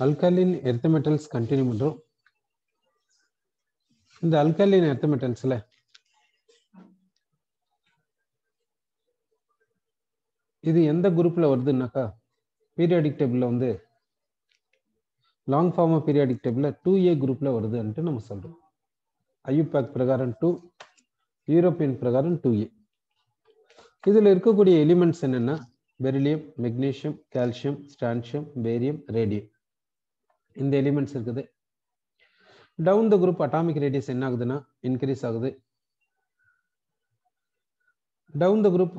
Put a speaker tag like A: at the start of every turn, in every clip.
A: Alkaline எர்த்தமெட்டல்ஸ் continue பண்ணுறோம் இந்த alkaline எர்தெமெட்டல்ஸில் இது எந்த குரூப்பில் வருதுன்னாக்கா பீரியாடிக் டேபிளில் வந்து லாங் ஃபார்ம் பீரியாடிக் டேபிளில் டூ ஏ குரூப்பில் வருதுன்ட்டு நம்ம சொல்கிறோம் ஐயூபேக் பிரகாரம் டூ யூரோப்பியன் பிரகாரம் டூ ஏ இதில் இருக்கக்கூடிய எலிமெண்ட்ஸ் என்னென்னா beryllium magnesium calcium strontium barium radium இந்த எலிமெண்ட்ஸ் இருக்குது. Down the group atomic radius என்ன ஆகுதுன்னா இன்க்ரீஸ் ஆகுது. Down the group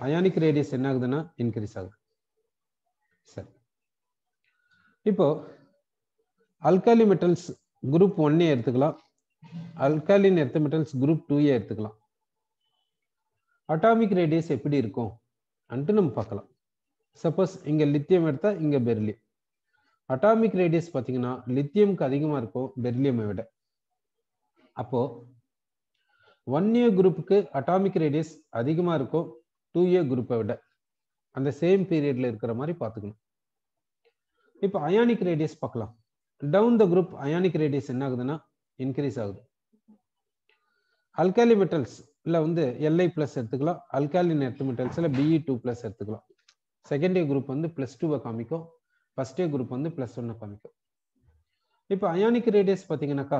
A: ionic radius என்ன ஆகுதுன்னா இன்க்ரீஸ் ஆகுது. சரி. இப்போ அல்காலி மெட்டல்ஸ் குரூப் ஒன்னே எடுத்துக்கலாம். அல்காலின் எடுத்த மெட்டல்ஸ் குரூப் டூயே எடுத்துக்கலாம். அட்டாமிக் ரேடியஸ் எப்படி இருக்கும்? அன்ட்டு நம்ம பார்க்கலாம். சப்போஸ் இங்கே லித்தியம் எடுத்தால் இங்கே பெர்லியம் அட்டாமிக் ரேடியஸ் பார்த்தீங்கன்னா லித்தியம்க்கு அதிகமாக இருக்கும் பெர்லியமை விட. அப்போ ஒன் ஏ குரூப்புக்கு அட்டாமிக் ரேடியஸ் அதிகமாக இருக்கும் டூ ஏ குரூப்பை விட. அந்த சேம் பீரியட்ல இருக்கிற மாதிரி பார்த்துக்கணும் இப்போ அயானிக் ரேடியஸ் பார்க்கலாம் down the group ionic radius என்ன ஆகுதுன்னா இன்க்ரீஸ் ஆகுது. அல்காலி மெட்டல்ஸ் இல்லை வந்து எல்ஐ பிளஸ் எடுத்துக்கலாம். அல்காலின் எர்த்து மெட்டல்ஸில் பிஇ டூ பிளஸ் எடுத்துக்கலாம். செகண்ட் ஏ குரூப் வந்து பிளஸ் டூவை காமிக்கும். ஃபர்ஸ்ட் குரூப் வந்து ப்ளஸ் ஒன்னை காமிக்கும். இப்போ அயானிக் ரேடியஸ் பார்த்தீங்கன்னாக்கா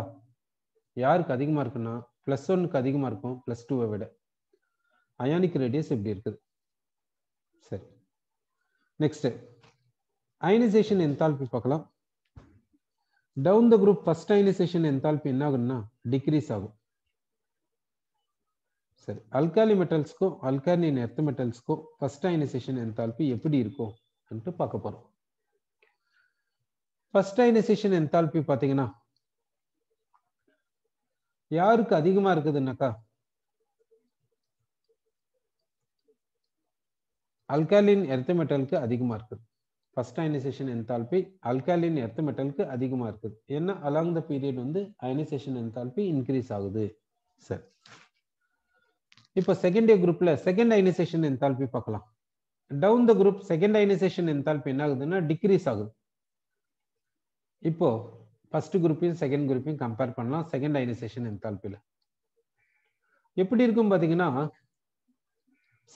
A: யாருக்கு அதிகமாக இருக்குன்னா ப்ளஸ் ஒன்னுக்கு அதிகமாக இருக்கும் ப்ளஸ் டூவை விட. அயானிக் ரேடியஸ் இப்படி இருக்குது? சரி. நெக்ஸ்ட்டு அயனைசேஷன் என்தால்பி பார்க்கலாம். Down the group first ionization enthalpy என்ன ஆகும்னா டிக்ரீஸ் ஆகும். சரி. அல்காலி மெட்டல்ஸ்க்கும் அல்காலின் எர்த் மெட்டல்ஸ்க்கும் ஃபர்ஸ்ட் அயனைசேஷன் என்தால்பி எப்படி இருக்கும்? பார்க்க போகிறோம் ஃபர்ஸ்ட் அயனைசேஷன் என்தால்பி பார்த்தீங்கன்னா யாருக்கு அதிகமாக இருக்குதுன்னாக்கா அல்காலின் எர்த் மெட்டலுக்கு அதிகமாக இருக்குது. First ionization enthalpy alkaline earth மெட்டலுக்கு அதிகமாக இருக்குது. ஏன்னா அலாங் த பீரியட் வந்து அயனைசேஷன் என்தால்பி இன்க்ரீஸ் ஆகுது சரி இப்போ செகண்ட் இயர் குரூப்ல செகண்ட் அயனைசேஷன் என்தால்பி பார்க்கலாம். Down the group second ionization enthalpy என்ன ஆகுதுன்னா டிக்ரீஸ் ஆகுது. இப்போ ஃபர்ஸ்ட் குரூப்பையும் செகண்ட் குரூப்பையும் கம்பேர் பண்ணலாம். செகண்ட் அயனைசேஷன் என்தால்பியில் எப்படி இருக்கும் பார்த்தீங்கன்னா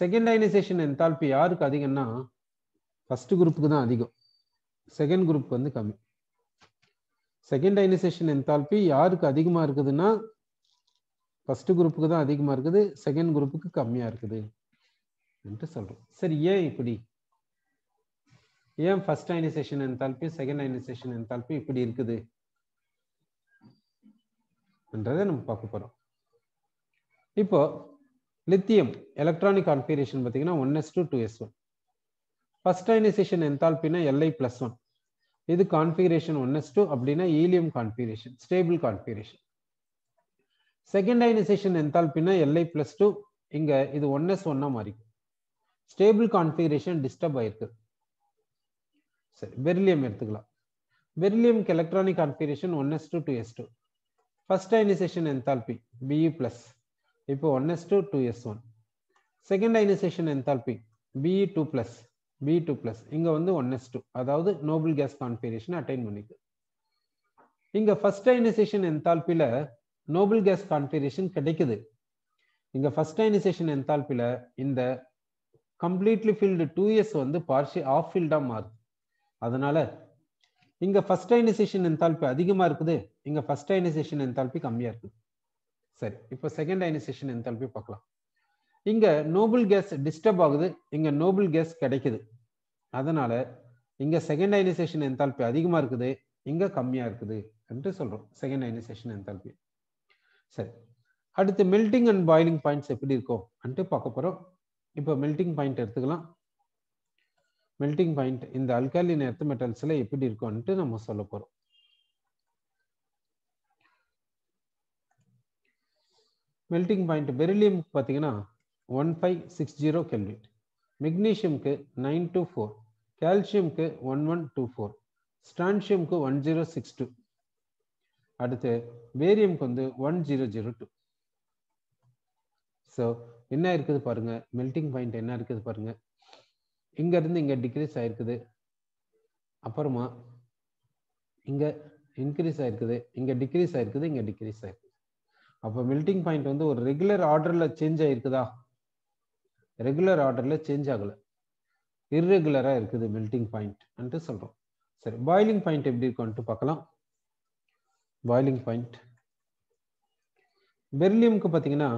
A: செகண்ட் அயனைசேஷன் என்தால்பி யாருக்கு அதிகம்னா ஃபர்ஸ்ட் குரூப்புக்கு தான் அதிகம். செகண்ட் குரூப் வந்து கம்மி. செகண்ட் அயனைசேஷன் என்தால்பி யாருக்கு அதிகமாக இருக்குதுன்னா ஃபர்ஸ்ட் குரூப்புக்கு தான் அதிகமாக இருக்குது. செகண்ட் குரூப்புக்கு கம்மியாக இருக்குது. என்று சொல்கிறோம் சரி ஏன் இப்படி? ஏன் first ionization enthalpy second ionization enthalpy இப்படி இருக்குது? என்றதை நம்ம பார்க்க போகிறோம் இப்போ லித்தியம் எலக்ட்ரானிக் கான்ஃபிகரேஷன் பார்த்தீங்கன்னா one s two two s one first ionization என்தால்பினா LI plus one இது கான்ஃபிகரேஷன் ஒன் எஸ் டூ அப்படின்னா helium configuration stable configuration second ionization என்தால்பினா LI plus two இங்கே இது ஒன் எஸ் ஒன்னாக மாறிக்கும். ஸ்டேபிள் கான்ஃபிகரேஷன் டிஸ்டர்ப் ஆயிருக்கு. சரி beryllium எடுத்துக்கலாம். பெரிலியம்க்கு electronic configuration one s two two s two first ionization enthalpy B E plus இப்போ one s two two s one second ionization enthalpy B E two plus B two plus இங்கே வந்து one S two அதாவது noble gas configuration attain பண்ணிக்கு. இங்கே first ionization என்தால்பியில் noble gas configuration கிடைக்குது. இங்கே first ionization என்தால்பியில் இந்த கம்ப்ளீட்லி ஃபில்டு டூ எஸ் வந்து பார்ஷி ஆஃப் ஃபீல்டாக மாறுது. அதனால இங்க ஃபர்ஸ்ட் அயனைசேஷன் என்தால்பி அதிகமா இருக்குது. இங்க ஃபர்ஸ்ட் அயனைசேஷன் என்தால்பி கம்மியா இருக்குது சரி இப்போ செகண்ட் அயனைசேஷன் என்தால்பி பார்க்கலாம். இங்க நோபல் கேஸ் டிஸ்டர்ப் ஆகுது. இங்க நோபல் கேஸ் கிடைக்குது. அதனால இங்க செகண்ட் அயனைசேஷன் என்தால்பி அதிகமா இருக்குது. இங்க கம்மியா இருக்குது என்று சொல்றோம். செகண்ட் அயனைசேஷன் என்தால்பி சரி. அடுத்து மெல்டிங் அண்ட் பாயிலிங் பாயிண்ட்ஸ் எப்படி இருக்கும் அன்ட்டு பார்க்க போறோம். இப்போ மெல்டிங் பாயிண்ட் எடுத்துக்கலாம். மெல்டிங் பாயிண்ட் இந்த அல்காலின் எர்த் மெட்டல்ஸ்ல எப்படி இருக்கும்ன்ட்டு நம்ம சொல்ல போறோம். மெல்டிங் பாயிண்ட் பெரிலியம் பார்த்தீங்கன்னா one five six zero kelvin மெக்னீஷியம்க்கு nine two four கால்சியம்க்கு ஒன் ஒன் டூ ஃபோர் ஸ்டான்சியம்க்கு ஒன் ஜீரோ சிக்ஸ் டூ அடுத்து பேரியம்க்கு வந்து one zero zero two so என்ன இருக்குது பாருங்க? மெல்டிங் பாயிண்ட் என்ன இருக்குது பாருங்க? இங்க இருந்து இங்க டிக்ரீஸ் ஆயிருக்குது. அப்புறமா இங்க இன்க்ரீஸ் ஆயிருக்குது. இங்க டிக்ரீஸ் ஆயிருக்குது இங்க டிக்ரீஸ் ஆயிருக்குது. அப்போ மெல்டிங் பாயிண்ட் வந்து ஒரு ரெகுலர் ஆர்டர்ல சேஞ்ச் ஆயிருக்குதா? ரெகுலர் ஆர்டர்ல சேஞ்ச் ஆகல. இர்ரெகுலரா இருக்குது மெல்டிங் பாயிண்ட் சொல்றோம். சரி பாயிலிங் பாயிண்ட் எப்படி இருக்கும்ட்டு பார்க்கலாம். பாயிலிங் பாயிண்ட் பெர்லியம்க்கு பார்த்தீங்கன்னா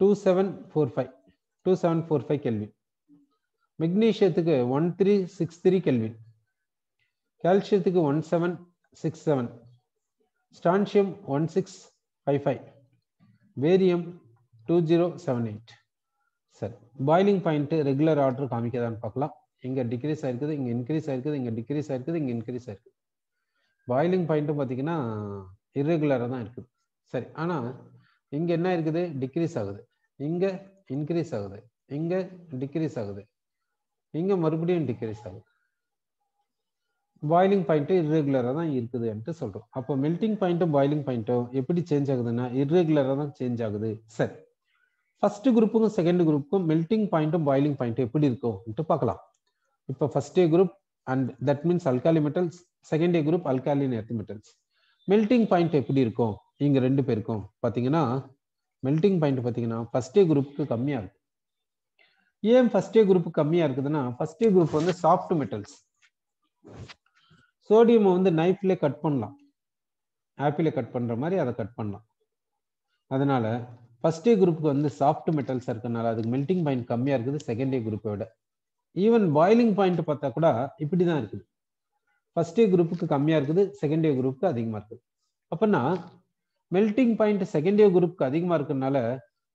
A: two seven four five two seven four five kelvin மெக்னீஷியத்துக்கு one three six three kelvin கால்சியத்துக்கு one seven six seven strontium one six five five barium two zero seven eight சரி boiling point regular order காமிக்கதான்னு பார்க்கலாம். இங்கே degrees ஆயிருக்குது இங்கே increase ஆயிருக்குது இங்கே degrees ஆயிருக்குது இங்கே இன்க்ரீஸ் ஆயிருக்குது. பாயிலிங் பாயிண்ட்டும் பார்த்தீங்கன்னா இர்ரெகுலராக தான் இருக்குது. சரி ஆனால் இங்கே என்ன இருக்குது? டிக்ரீஸ் ஆகுது. இங்கே இன்க்ரீஸ் ஆகுது. இங்கே டிக்ரீஸ் ஆகுது. இங்கே மறுபடியும் டிக்ரீஸ் ஆகும் பாயிலிங் பாயிண்ட்டு இர்ரெகுலராக தான் இருக்குதுன்ட்டு சொல்கிறோம் அப்போ மெல்டிங் பாயிண்ட்டும் பாயிலிங் பாயிண்ட்டும் எப்படி சேஞ்ச் ஆகுதுன்னா இர்ரெகுலராக தான் சேஞ்ச் ஆகுது. சரி. ஃபர்ஸ்ட் குரூப்புக்கும் செகண்ட் குரூப்புக்கும் மெல்டிங் பாயிண்ட்டும் பாயிலிங் பாயிண்ட்டும் எப்படி இருக்கும்ன்ட்டு பார்க்கலாம். இப்போ first A group and that means alkali metals second A group alkaline earth metals melting point எப்படி இருக்கும்? இங்கே ரெண்டு பேருக்கும். பார்த்தீங்கன்னா மெல்டிங் பாயிண்ட் பார்த்தீங்கன்னா ஃபர்ஸ்ட் ஏ குரூப்புக்கு கம்மியாக இருக்கும் ஏன் ஃபர்ஸ்ட் ஏ குரூப் கம்மியாக இருக்குதுன்னா ஃபர்ஸ்ட் ஏ குரூப் வந்து சாஃப்ட் மெட்டல்ஸ் சோடியம் வந்து நைஃப்ல கட் பண்ணலாம். ஆப்பிள கட் பண்ற மாதிரி அதை கட் பண்ணலாம். அதனால ஃபர்ஸ்ட் ஏ குரூப்புக்கு வந்து சாஃப்ட் மெட்டல்ஸ் இருக்கனால அதுக்கு மெல்டிங் பாயிண்ட் கம்மியா இருக்குது செகண்ட் ஏ குரூப்பை விட. ஈவன் பாயிலிங் பாயிண்ட் பார்த்தா கூட இப்படி தான் இருக்குது. ஃபர்ஸ்ட் ஏ குரூப்புக்கு கம்மியா இருக்குது செகண்ட் ஏ குரூப்புக்கு அதிகமா இருக்குது. அப்பனா மெல்டிங் பாயிண்ட் செகண்ட் ஏ குரூப்புக்கு அதிகமா இருக்கிறதுனால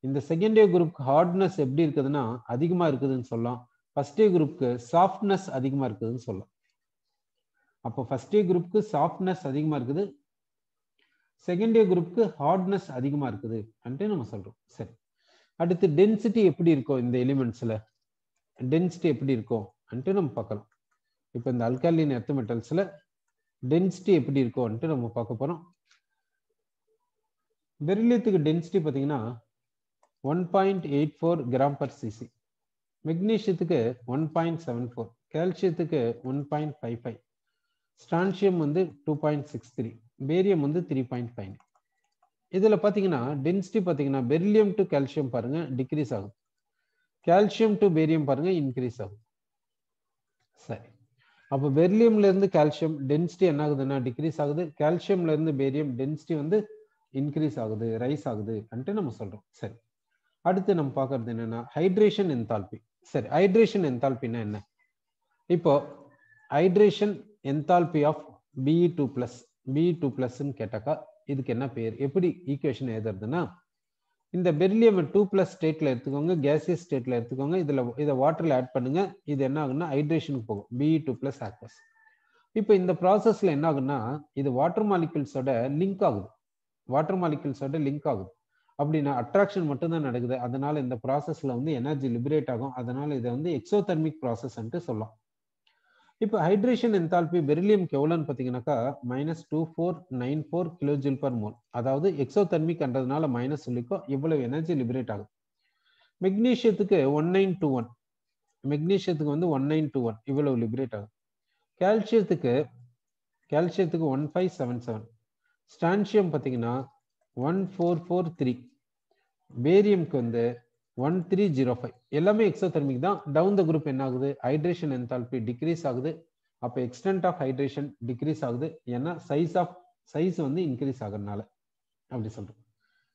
A: இந்த செகண்ட் டே குரூப்புக்கு ஹார்ட்னஸ் எப்படி இருக்குதுன்னா அதிகமாக இருக்குதுன்னு சொல்லலாம். ஃபர்ஸ்ட் டே குரூப்புக்கு சாஃப்ட்னஸ் அதிகமாக இருக்குதுன்னு சொல்லலாம். அப்போ ஃபர்ஸ்ட் டே குரூப்புக்கு சாஃப்ட்னஸ் அதிகமாக இருக்குது. செகண்ட் டே குரூப்புக்கு ஹார்ட்னஸ் அதிகமாக இருக்குது. அன்ட்டு நம்ம சொல்கிறோம் சரி. அடுத்து டென்சிட்டி எப்படி இருக்கும் இந்த எலிமெண்ட்ஸில் டென்சிட்டி எப்படி இருக்கும்? அன்ட்டு நம்ம பார்க்கலாம். இப்போ இந்த அல்காலின் எர்த்து மெட்டல்ஸில் டென்சிட்டி எப்படி இருக்கும்ன்ட்டு நம்ம பார்க்க போகிறோம் பெரிலியத்துக்கு டென்சிட்டி பார்த்தீங்கன்னா one point eight four gram per CC மெக்னீஷியத்துக்கு one point seven four கால்சியத்துக்கு one point five five strontium வந்து two point six three barium வந்து த்ரீ பாயிண்ட் ஃபைவ் இதில் பார்த்தீங்கன்னா டென்சிட்டி பார்த்தீங்கன்னா பெரிலியம் டு கால்சியம் பாருங்கள் டிக்ரீஸ் ஆகும். கால்சியம் டு பேரியம் பாருங்கள் increase ஆகும். சரி. அப்போ பெரிலியம்லேருந்து கால்சியம் டென்சிட்டி என்ன ஆகுதுன்னா டிக்ரீஸ் ஆகுது. கால்சியம்லேருந்து பேரியம் டென்சிட்டி வந்து இன்க்ரீஸ் ஆகுது ரைஸ் ஆகுது அன்ட்டு நம்ம சொல்கிறோம் சரி. அடுத்து நம்ம பார்க்கறது என்னன்னா ஹைட்ரேஷன் என்தால்பி சரி ஹைட்ரேஷன் என்தால்பின்னா என்ன? இப்போ hydration enthalpy of B E two plus B E two பிளஸ்ன்னு கேட்டாக்கா இதுக்கு என்ன பேர்? எப்படி ஈக்குவேஷன் எழுதுறதுன்னா இந்த பெர்லியம் டூ பிளஸ் ஸ்டேட்ல எடுத்துக்கோங்க கேசியஸ் ஸ்டேட்ல எடுத்துக்கோங்க இதுல இதை வாட்டர்ல ஆட் பண்ணுங்க இது என்ன ஆகுன்னா ஹைட்ரேஷனுக்கு போகும் பிஇ டூ பிளஸ் ஆக்வஸ் இப்போ இந்த ப்ராசஸ்ல என்ன ஆகுன்னா இது வாட்டர் மாலிகுல்ஸோட லிங்க் ஆகுது. வாட்டர் மாலிகுல்ஸோட லிங்க் ஆகுது. அப்படின்னா அட்ராக்ஷன் மட்டும்தான் நடக்குது. அதனால இந்த ப்ராசஸ்ல வந்து எனர்ஜி லிபரேட் ஆகும். அதனால இதை வந்து எக்ஸோதெர்மிக் ப்ராசஸ்ன்ட்டு சொல்லலாம். இப்போ ஹைட்ரேஷன் என்தால்பி பெரிலியம்க்கு எவ்வளோன்னு பார்த்தீங்கன்னாக்கா minus two four nine four kilojoule per mole அதாவது எக்ஸோதர்மிக்ன்றதுனால மைனஸ் சொல்லிக்கோ இவ்வளவு எனர்ஜி லிபரேட் ஆகும். மெக்னீஷியத்துக்கு ஒன் நைன் டூ ஒன் மெக்னீஷியத்துக்கு வந்து ஒன் நைன் டூ ஒன் இவ்வளவு லிபரேட் ஆகும். கால்சியத்துக்கு கால்சியத்துக்கு one five seven seven strontium பார்த்தீங்கன்னா ஒன் ஃபோர் ஃபோர் த்ரீ பேரியம்க்கு வந்து ஒன் த்ரீ ஜீரோ ஃபைவ் எல்லாமே எக்ஸோதெர்மிக் தான். டவுன் த குரூப் என்ன ஆகுது ஹைட்ரேஷன் என்தால்பி டிக்ரீஸ் ஆகுது. அப்போ எக்ஸ்டென்ட் ஆஃப் ஹைட்ரேஷன் டிக்ரீஸ் ஆகுது. ஏன்னா சைஸ் ஆஃப் சைஸ் வந்து இன்க்ரீஸ் ஆகுறதுனால. அப்படி சொல்றோம்.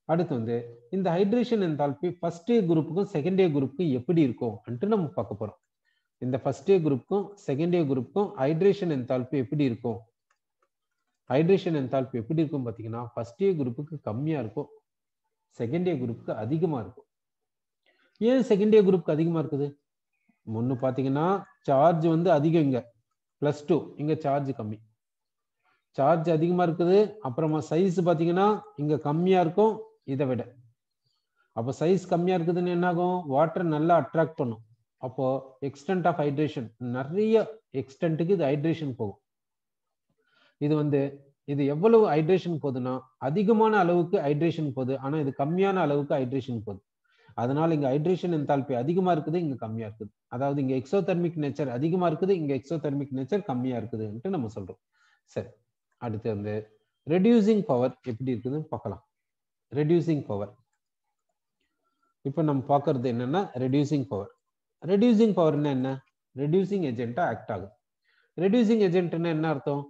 A: அடுத்து வந்து இந்த ஹைட்ரேஷன் என்தால்பி ஃபர்ஸ்ட் ஏ குரூப்புக்கும் செகண்ட் ஏ குரூப்புக்கும் எப்படி இருக்கும்? அன்ட்டு நம்ம பார்க்க போறோம். இந்த ஃபர்ஸ்ட் ஏ குரூப்புக்கும் செகண்ட் ஏ குரூப்புக்கும் ஹைட்ரேஷன் என்தால்பி எப்படி இருக்கும்? ஹைட்ரேஷன் என்தால்பி எப்படி இருக்கும் பார்த்தீங்கன்னா ஃபர்ஸ்ட் ஏ குரூப்புக்கு கம்மியாக இருக்கும். செகண்ட் ஏ குரூப்புக்கு அதிகமாக இருக்கும். ஏன் செகண்ட் ஏ குரூப்புக்கு அதிகமாக இருக்குது? முன்னு பார்த்தீங்கன்னா சார்ஜ் வந்து அதிகம் இங்கே. ப்ளஸ் டூ இங்கே சார்ஜ் கம்மி. சார்ஜ் அதிகமாக இருக்குது. அப்புறமா சைஸ் பார்த்தீங்கன்னா இங்கே கம்மியாக இருக்கும். இதை விட. அப்போ சைஸ் கம்மியாக இருக்குதுன்னு என்னாகும்? வாட்டர் நல்லா அட்ராக்ட் பண்ணும். அப்போது எக்ஸ்டென்ட் ஆஃப் ஹைட்ரேஷன் நிறைய எக்ஸ்டென்ட்டுக்கு இது ஹைட்ரேஷன் போகும். இது வந்து இது எவ்வளவு ஹைட்ரேஷன் போகுதுன்னா அதிகமான அளவுக்கு ஹைட்ரேஷன் போகுது ஆனால் இது கம்மியான அளவுக்கு ஹைட்ரேஷன் போகுது அதனால இங்க ஹைட்ரேஷன் என்தால்பி அதிகமா இருக்குது இங்க கம்மியா இருக்குது. அதாவது இங்க எக்ஸோதெர்மிக் நேச்சர் அதிகமா இருக்குது இங்க எக்ஸோதெர்மிக் நேச்சர் கம்மியா இருக்குதுன்ட்டு நம்ம சொல்றோம். சரி அடுத்து வந்து ரெடியூசிங் பவர் எப்படி இருக்குதுன்னு பார்க்கலாம். ரெடியூசிங் பவர் இப்போ நம்ம பார்க்கறது என்னன்னா ரெடியூசிங் பவர் ரெடியூசிங் பவர்னா என்ன? ரெடியூசிங் ஏஜென்ட்டா ஆக்ட் ஆகுது. ரெடியூசிங் ஏஜென்ட்னா என்ன அர்த்தம்?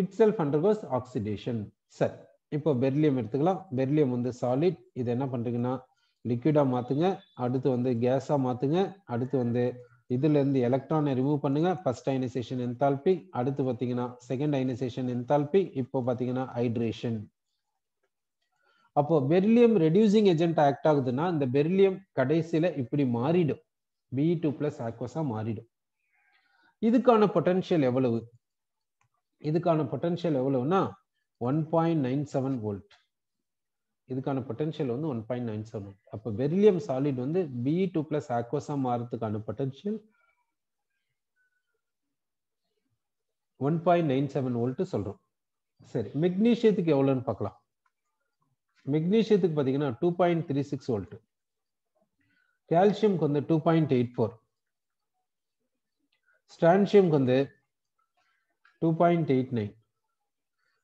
A: இட் செல்ஃப் அண்டர்கோஸ் ஆக்சிடேஷன் சரி இப்போ பெர்லியம் எடுத்துக்கலாம். பெர்லியம் வந்து சாலிட் இது என்ன பண்ணுறீங்கன்னா லிக்விடாக மாற்றுங்க அடுத்து வந்து கேஸாக மாற்றுங்க அடுத்து வந்து இதுலேருந்து எலக்ட்ரானை ரிமூவ் பண்ணுங்க. ஃபர்ஸ்ட் அயனைசேஷன் என்தால்பி அடுத்து பார்த்தீங்கன்னா செகண்ட் அயனைசேஷன் என்தால்பி இப்போ பார்த்தீங்கன்னா ஹைட்ரேஷன் அப்போ பெர்லியம் ரெடியூசிங் ஏஜென்ட் ஆக்ட் ஆகுதுன்னா இந்த பெர்லியம் கடைசியில் இப்படி மாறிடும். பி டூ பிளஸ் ஆக்வஸாக மாறிடும். இதுக்கான பொட்டன்ஷியல் எவ்வளவு? இதுக்கான potential எவ்வளவுன்னா one point nine seven volt இதுக்கான பொட்டன்ஷியல் வந்து ஒன் பாயிண்ட் நைன் செவன் அப்போ பெரிலியம் சாலிட் வந்து பி டூ பிளஸ் ஆக்வஸா மாறதுக்கான potential one point nine seven volt சொல்றோம். சரி மெக்னீஷியத்துக்கு எவ்வளோன்னு பார்க்கலாம். மெக்னீஷியத்துக்கு பார்த்தீங்கன்னா two point three six volt கால்சியம்க்கு வந்து டூ பாயிண்ட் எயிட் ஃபோர் ஸ்டான்சியம்க்கு வந்து two point eight nine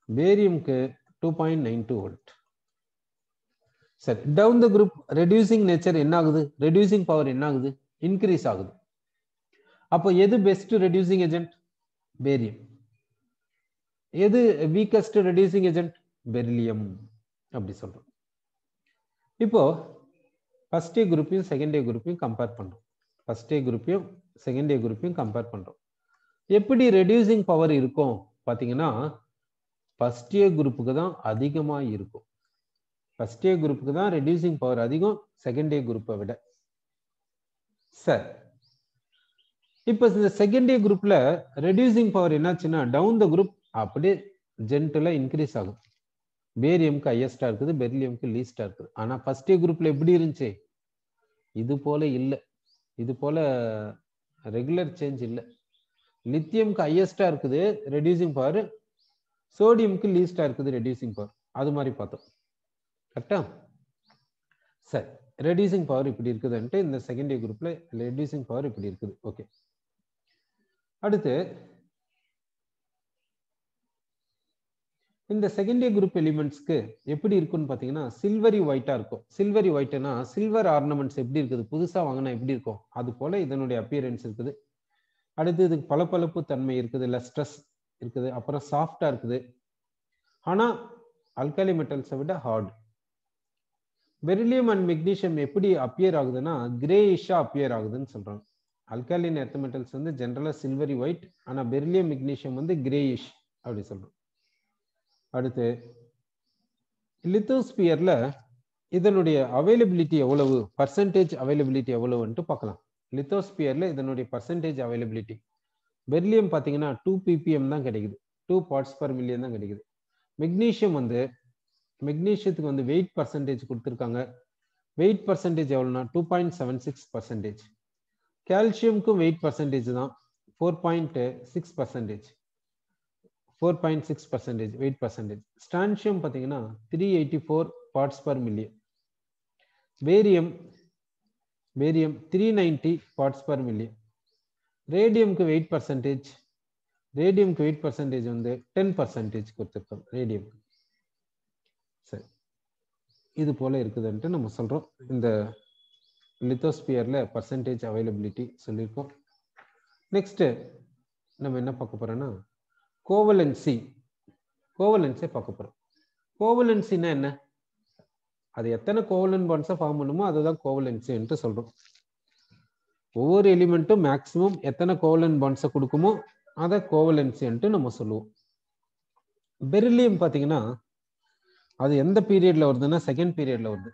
A: பேரியம்க்கு two point nine two volt சரி down the group reducing nature என்ன ஆகுது ரெடியூசிங் பவர் என்ன ஆகுது. இன்க்ரீஸ் ஆகுது அப்போ எது பெஸ்ட் ரெடியூசிங் ஏஜென்ட் பேரியம் எது வீக்கஸ்ட் ரெடியூசிங் ஏஜென்ட் பெரிலியம் அப்படி சொல்றோம். இப்போ ஃபர்ஸ்ட் டே குரூப்பையும் செகண்ட் டே குரூப்பையும் கம்பேர் பண்றோம். ஃபர்ஸ்ட் டே குரூப்பையும் செகண்ட் டே குரூப்பையும் கம்பேர் பண்றோம். எப்படி ரெடியூசிங் பவர் இருக்கும்? பார்த்தீங்கன்னா ஃபர்ஸ்ட் இயர் குரூப்புக்கு தான் அதிகமாக இருக்கும். ஃபர்ஸ்ட் இயர் குரூப்புக்கு தான் ரெடியூசிங் பவர் அதிகம் செகண்ட் இயர் குரூப்பை விட. சார் இப்போ இந்த செகண்ட் இயர் குரூப்பில் ரெடியூசிங் பவர் என்னாச்சுன்னா டவுன் த குரூப் அப்படியே ஜென்டலாக இன்க்ரீஸ் ஆகும். பேரியம்க்கு ஹையஸ்டாக இருக்குது பெர்லியம்க்கு லீஸ்டாக இருக்குது. ஆனால் ஃபர்ஸ்ட் இயர் குரூப்ல எப்படி இருந்துச்சு? இது போல இல்லை. இது போல ரெகுலர் சேஞ்ச் இல்லை. லித்தியம்க்கு ஹையஸ்டா இருக்குது ரெடியூசிங் பவர் சோடியம்க்கு லீஸ்டா இருக்குது ரெடியூசிங் பவர் அது மாதிரி பார்த்தோம். கரெக்டா சரி. ரெடியூசிங் பவர் இப்படி இருக்குதுன்ட்டு இந்த செகண்ட் இயர் குரூப்ல ரெடியூசிங் பவர் இப்படி இருக்குது. ஓகே அடுத்து இந்த செகண்ட் இயர் குரூப் எலிமெண்ட்ஸ்க்கு எப்படி இருக்குன்னு பார்த்தீங்கன்னா சில்வரி ஒயிட்டா இருக்கும். சில்வரி ஒயிட்னா சில்வர் ஆர்னமெண்ட்ஸ் எப்படி இருக்குது? புதுசா வாங்கினா எப்படி இருக்கும்? அது போல இதனுடைய அப்பியரன்ஸ் இருக்குது. அடுத்து இதுக்கு பளபளப்பு தன்மை இருக்குது இல்லை ஸ்ட்ரெஸ் இருக்குது அப்புறம் சாஃப்டாக இருக்குது. ஆனால் அல்காலி மெட்டல்ஸை விட ஹார்ட் பெரிலியம் அண்ட் மெக்னீஷியம் எப்படி அப்பியர் ஆகுதுன்னா கிரேயிஷா அப்பியர் ஆகுதுன்னு சொல்றாங்க. அல்காலின் எர்த் மெட்டல்ஸ் வந்து ஜென்ரலா சில்வரி ஒயிட் ஆனா பெரிலியம் மெக்னீஷியம் வந்து கிரேயிஷ் அப்படி சொல்றோம் அடுத்து லித்தோஸ்பியர்ல இதனுடைய அவைலபிலிட்டி எவ்வளவு பர்சன்டேஜ் அவைலபிலிட்டி எவ்வளவுன்ட்டு பார்க்கலாம். லித்தோஸ்பியரில் இதனுடைய பர்சன்டேஜ் அவைலபிலிட்டி பெர்லியம் பார்த்தீங்கன்னா டூ பிபிஎம் தான் கிடைக்குது. டூ பார்ட்ஸ் பர் மில்லியன் தான் கிடைக்குது. மெக்னீஷியம் வந்து மெக்னீஷியத்துக்கு வந்து வெயிட் பர்சன்டேஜ் கொடுத்துருக்காங்க. வெயிட் பர்சன்டேஜ் எவ்வளோனா two point seven six percentage கால்சியம்க்கும் weight percentage தான். Four point six percentage four point six percentage weight percentage strontium பார்த்தீங்கன்னா three eighty four parts per million barium barium three ninety parts per million ரேடியம்க்கு weight percentage ரேடியம்க்கு weight percentage வந்து ten percentage கொடுத்துருக்கோம் ரேடியம்க்கு சரி. இது போல இருக்குதுன்ட்டு நம்ம சொல்கிறோம் இந்த லித்தோஸ்பியரில் பர்சன்டேஜ் அவைலபிலிட்டி சொல்லியிருக்கோம். நெக்ஸ்ட்டு நம்ம என்ன பார்க்க போகிறோன்னா கோவலன்சி கோவலன்ஸே பார்க்க போகிறோம் கோவலன்சின்னா என்ன? அது எத்தனை கோவலன் பாண்ட்ஸை ஃபார்ம் பண்ணுமோ அதுதான் என்று சொல்றோம். ஒவ்வொரு எலிமெண்ட்டும் மேக்சிமம் எத்தனை கோவலன் பாண்ட்ஸை கொடுக்குமோ அதை கோவலன்சின்ட்டு நம்ம சொல்லுவோம். பெரிலியம் பார்த்தீங்கன்னா அது எந்த பீரியட்ல வருதுன்னா செகண்ட் பீரியட்ல வருது.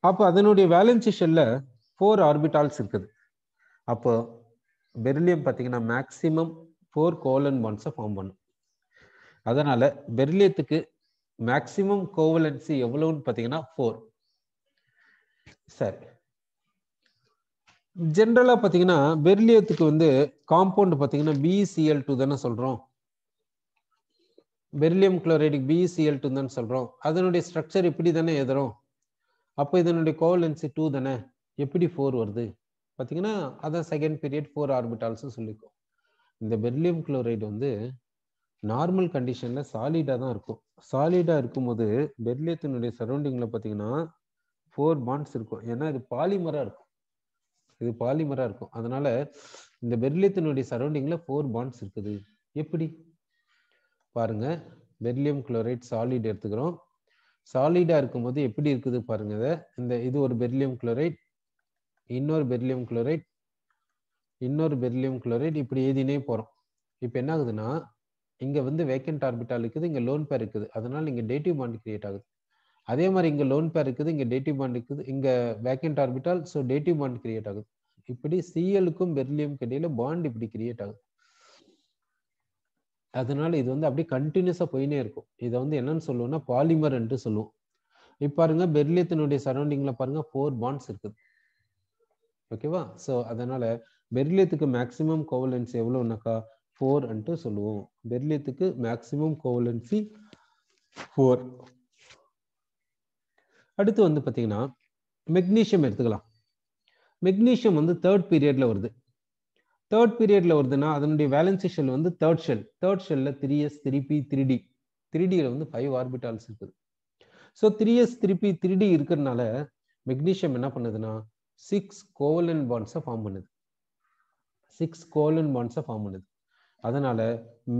A: அப்போ அதனுடைய வேலன்சி ஷெல்ல ஃபோர் ஆர்பிட்டால்ஸ் இருக்குது. அப்போ பெரிலியம் பார்த்தீங்கன்னா மேக்சிமம் ஃபோர் கோவலன் பாண்ட்ஸை ஃபார்ம் பண்ணும். அதனால பெரிலியத்துக்கு மேக்சிமம் கோவலன்சி எவ்வளவுன்னு பார்த்தீங்கன்னா ஃபோர் சரி. ஜென்ரலாக பார்த்தீங்கன்னா பெர்லியத்துக்கு வந்து காம்பவுண்ட் பார்த்தீங்கன்னா பிசிஎல் டூ தானே சொல்கிறோம் பெர்லியம் குளோரைடுக்கு பிசிஎல் டூ தானே சொல்கிறோம் அதனுடைய ஸ்ட்ரக்சர் இப்படி தானே எதிரும் அப்போ இதனுடைய கோவலன்சி டூ தானே. எப்படி ஃபோர் வருது? பார்த்தீங்கன்னா அதான் செகண்ட் பீரியட் ஃபோர் ஆர்பிட்டால்ஸும் சொல்லிக்கும். இந்த பெர்லியம் குளோரைடு வந்து நார்மல் கண்டிஷன்ல சாலிடா தான் இருக்கும். சாலிடா இருக்கும்போது பெர்லியத்தினுடைய சரௌண்டிங்ல பார்த்தீங்கன்னா ஃபோர் பாண்ட்ஸ் இருக்கும். ஏன்னா இது பாலிமரா இருக்கும். இது பாலிமரா இருக்கும். அதனால இந்த பெர்லியத்தினுடைய சரௌண்டிங்ல ஃபோர் பாண்ட்ஸ் இருக்குது. எப்படி? பாருங்க. பெர்லியம் குளோரைட் சாலிட் எடுத்துக்கிறோம். சாலிடா இருக்கும்போது எப்படி இருக்குது பாருங்க இதை. இந்த இது ஒரு பெர்லியம் குளோரைட் இன்னொரு பெர்லியம் குளோரைட் இன்னொரு பெர்லியம் குளோரைட் இப்படி எழுதினே போறோம். இப்போ என்ன ஆகுதுன்னா இங்கே வந்து வேக்கண்ட் ஆர்பிட்டால் இருக்குது இங்கே லோன் பேர் இருக்குது. அதனால் இங்கே டேட்டிவ் பாண்ட் கிரியேட் ஆகுது. அதே மாதிரி இங்கே லோன் பேர் இருக்குது இங்கே டேட்டிவ் பாண்ட் இருக்குது இங்கே vacant orbital so dative bond create ஆகுது. இப்படி சிஎலுக்கும் பெர்லியமுக்கு இடையில பாண்ட் இப்படி கிரியேட் ஆகுது. அதனால இது வந்து அப்படியே கண்டினியூஸாக போயினே இருக்கும். இதை வந்து என்னன்னு சொல்லுவோம்னா பாலிமர் என்று சொல்லுவோம். இப்போ பாருங்க பெர்லியத்தினுடைய சரௌண்டிங்ல பாருங்க ஃபோர் பாண்ட்ஸ் இருக்குது. ஓகேவா ஸோ அதனால பெர்லியத்துக்கு மேக்சிமம் கோவலன்ஸ் எவ்வளோனாக்கா ஃபோர் அன்ட்டு சொல்லுவோம். பெர்லியத்துக்கு மேக்சிமம் கோவலன்சி ஃபோர் அடுத்து வந்து பார்த்தீங்கன்னா மெக்னீஷியம் எடுத்துக்கலாம். மெக்னீஷியம் வந்து தேர்ட் பீரியடில் வருது. தேர்ட் பீரியட்ல வருதுன்னா அதனுடைய வேலன்சி ஷெல் வந்து third shell third ஷெல்ல three s three p three d three டியில் வந்து ஃபைவ் ஆர்பிட்டால்ஸ் இருக்குது. So three s three p three d இருக்கிறதுனால மெக்னீஷியம் என்ன பண்ணுதுன்னா சிக்ஸ் கோவலன் பாண்ட்ஸை ஃபார்ம் பண்ணுது. சிக்ஸ் கோவலன் பாண்ட்ஸை ஃபார்ம் பண்ணுது. அதனால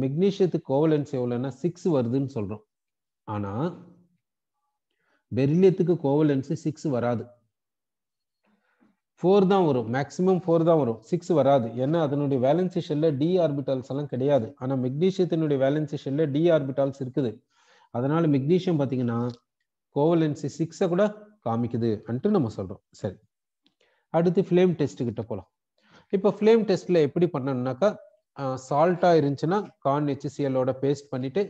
A: மெக்னீஷியத்துக்கு கோவலன்ஸ் எவ்வளோன்னா சிக்ஸ் வருதுன்னு சொல்றோம். ஆனா பெரிலியத்துக்கு கோவலன்ஸ் சிக்ஸ் வராது. ஃபோர் தான் வரும். மேக்ஸிமம் ஃபோர் தான் வரும். சிக்ஸ் வராது. ஏன்னா அதனுடைய வேலன்சி ஷெல்ல டி ஆர்பிட்டால்ஸ் எல்லாம் கிடையாது. ஆனால் மெக்னீஷியத்தினுடைய வேலன்சி ஷெல்ல டி ஆர்பிட்டால்ஸ் இருக்குது. அதனால மெக்னீஷியம் பார்த்தீங்கன்னா கோவலன்சி சிக்ஸை கூட காமிக்குது அன்ட்டு நம்ம சொல்றோம். சரி. அடுத்து ஃப்ளேம் டெஸ்ட் கிட்ட போகலாம் இப்போ ஃப்ளேம் டெஸ்ட்ல எப்படி பண்ணணும்னாக்கா சால்ட்டா இருந்துச்சுன்னா கார்ன் ஹெச்சிசிஎலோட பேஸ்ட் பண்ணிட்டு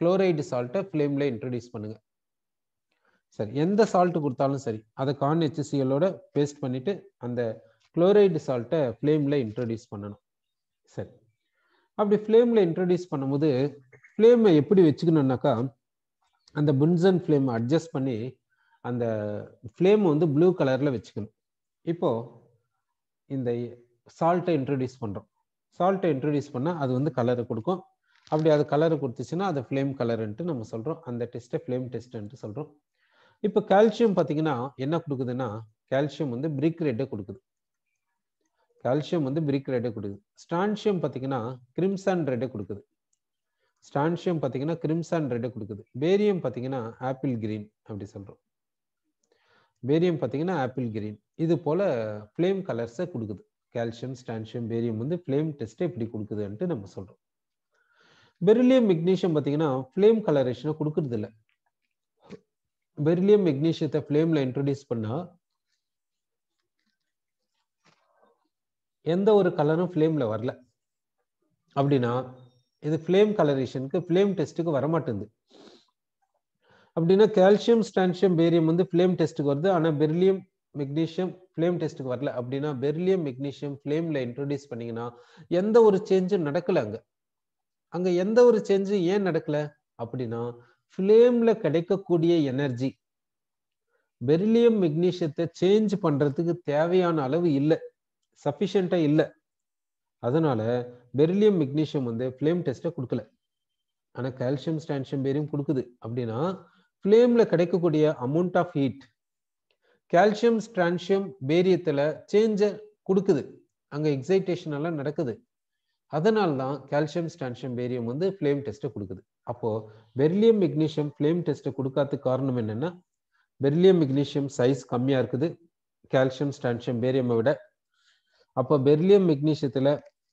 A: குளோரைடு சால்ட்டை ஃப்ளேம்ல இன்ட்ரடியூஸ் பண்ணுங்க. சரி எந்த சால்ட்டு கொடுத்தாலும் சரி அதை கார்ன் ஹெச்சிசிஎலோட பேஸ்ட் பண்ணிட்டு அந்த குளோரைடு சால்ட்டை ஃப்ளேம்ல இன்ட்ரடியூஸ் பண்ணணும். சரி. அப்படி ஃப்ளேம்ல இன்ட்ரடியூஸ் பண்ணும்போது ஃப்ளேமை எப்படி வச்சுக்கணும்னாக்கா அந்த புன்சன் ஃப்ளேம் அட்ஜஸ்ட் பண்ணி அந்த ஃப்ளேம் வந்து ப்ளூ கலர்ல வச்சுக்கணும். இப்போ இந்த சால்ட்டை இன்ட்ரடியூஸ் பண்றோம். சால்ட்டை இன்ட்ரடியூஸ் பண்ணால் அது வந்து கலரை கொடுக்கும். அப்படி அது கலரை கொடுத்துச்சுன்னா அது ஃப்ளேம் கலருன்ட்டு நம்ம சொல்கிறோம் அந்த டெஸ்ட்டை ஃப்ளேம் டெஸ்ட்டுன்ட்டு சொல்கிறோம் இப்போ கால்சியம் பார்த்தீங்கன்னா என்ன கொடுக்குதுன்னா கால்சியம் வந்து பிரிக் ரெட்டை கொடுக்குது. கால்சியம் வந்து பிரிக் ரெட்டை கொடுக்குது. ஸ்டான்ஷியம் பார்த்தீங்கன்னா கிரிம்சான் ரெட்டை கொடுக்குது. ஸ்டான்ஷியம் பார்த்தீங்கன்னா கிரிம்சான் ரெட்டை கொடுக்குது. பேரியம் பார்த்தீங்கன்னா ஆப்பிள் கிரீன் அப்படி சொல்கிறோம் பேரியம் பார்த்தீங்கன்னா ஆப்பிள் கிரீன் இது போல் ஃப்ளேம் கலர்ஸை கொடுக்குது. கால்சியம் ஸ்டான்சியம் பேரியம் வந்து ஃப்ளேம் டெஸ்ட்டை இப்படி கொடுக்குதுன்ட்டு நம்ம சொல்கிறோம் பெரிலியம் மெக்னீஷியம் பார்த்தீங்கன்னா ஃப்ளேம் கலரேஷனை கொடுக்கறது இல்லை பெரிலியம் மெக்னீஷியத்தை ஃப்ளேமில் இன்ட்ரடியூஸ் பண்ணால் எந்த ஒரு கலரும் ஃப்ளேமில் வரல. அப்படின்னா இது ஃப்ளேம் கலரேஷனுக்கு ஃப்ளேம் டெஸ்ட்டுக்கு வரமாட்டேங்குது. அப்படின்னா கால்சியம் ஸ்டான்சியம் பேரியம் வந்து ஃப்ளேம் டெஸ்ட்டுக்கு வருது. ஆனால் பெரிலியம் மெக்னீஷியம் ஃப்ளேம் டெஸ்ட்டுக்கு வரல அப்படின்னா பெர்லியம் மெக்னீஷியம் ஃப்ளேமில் இன்ட்ரோடியூஸ் பண்ணிங்கன்னா எந்த ஒரு சேஞ்சும் நடக்கல அங்கே. அங்கே எந்த ஒரு சேஞ்சும் ஏன் நடக்கல அப்படின்னா ஃப்ளேமில் கிடைக்கக்கூடிய எனர்ஜி பெரிலியம் மெக்னீஷியத்தை சேஞ்ச் பண்ணுறதுக்கு தேவையான அளவு இல்லை சஃபிஷியண்ட்டாக இல்லை. அதனால பெரிலியம் மெக்னீஷியம் வந்து ஃப்ளேம் டெஸ்ட்டை கொடுக்கல. ஆனால் கால்சியம் ஸ்டான்சியம் பேரியம் கொடுக்குது. அப்படின்னா ஃப்ளேமில் கிடைக்கக்கூடிய amount of heat calcium strontium பேரியத்தில் சேஞ்சை கொடுக்குது. அங்கே எக்ஸைட்டேஷன் எல்லாம் நடக்குது. அதனால தான் கால்சியம் ஸ்டான்ஷியம் பேரியம் வந்து ஃப்ளேம் டெஸ்ட்டை கொடுக்குது. அப்போது பெர்லியம் மெக்னீஷியம் ஃப்ளேம் டெஸ்ட்டை கொடுக்காத காரணம் என்னென்னா பெர்லியம் மெக்னீஷியம் சைஸ் கம்மியாக இருக்குது. கால்சியம் ஸ்டான்ஷியம் பேரியமை விட. அப்போ பெர்லியம் மெக்னீஷியத்தில்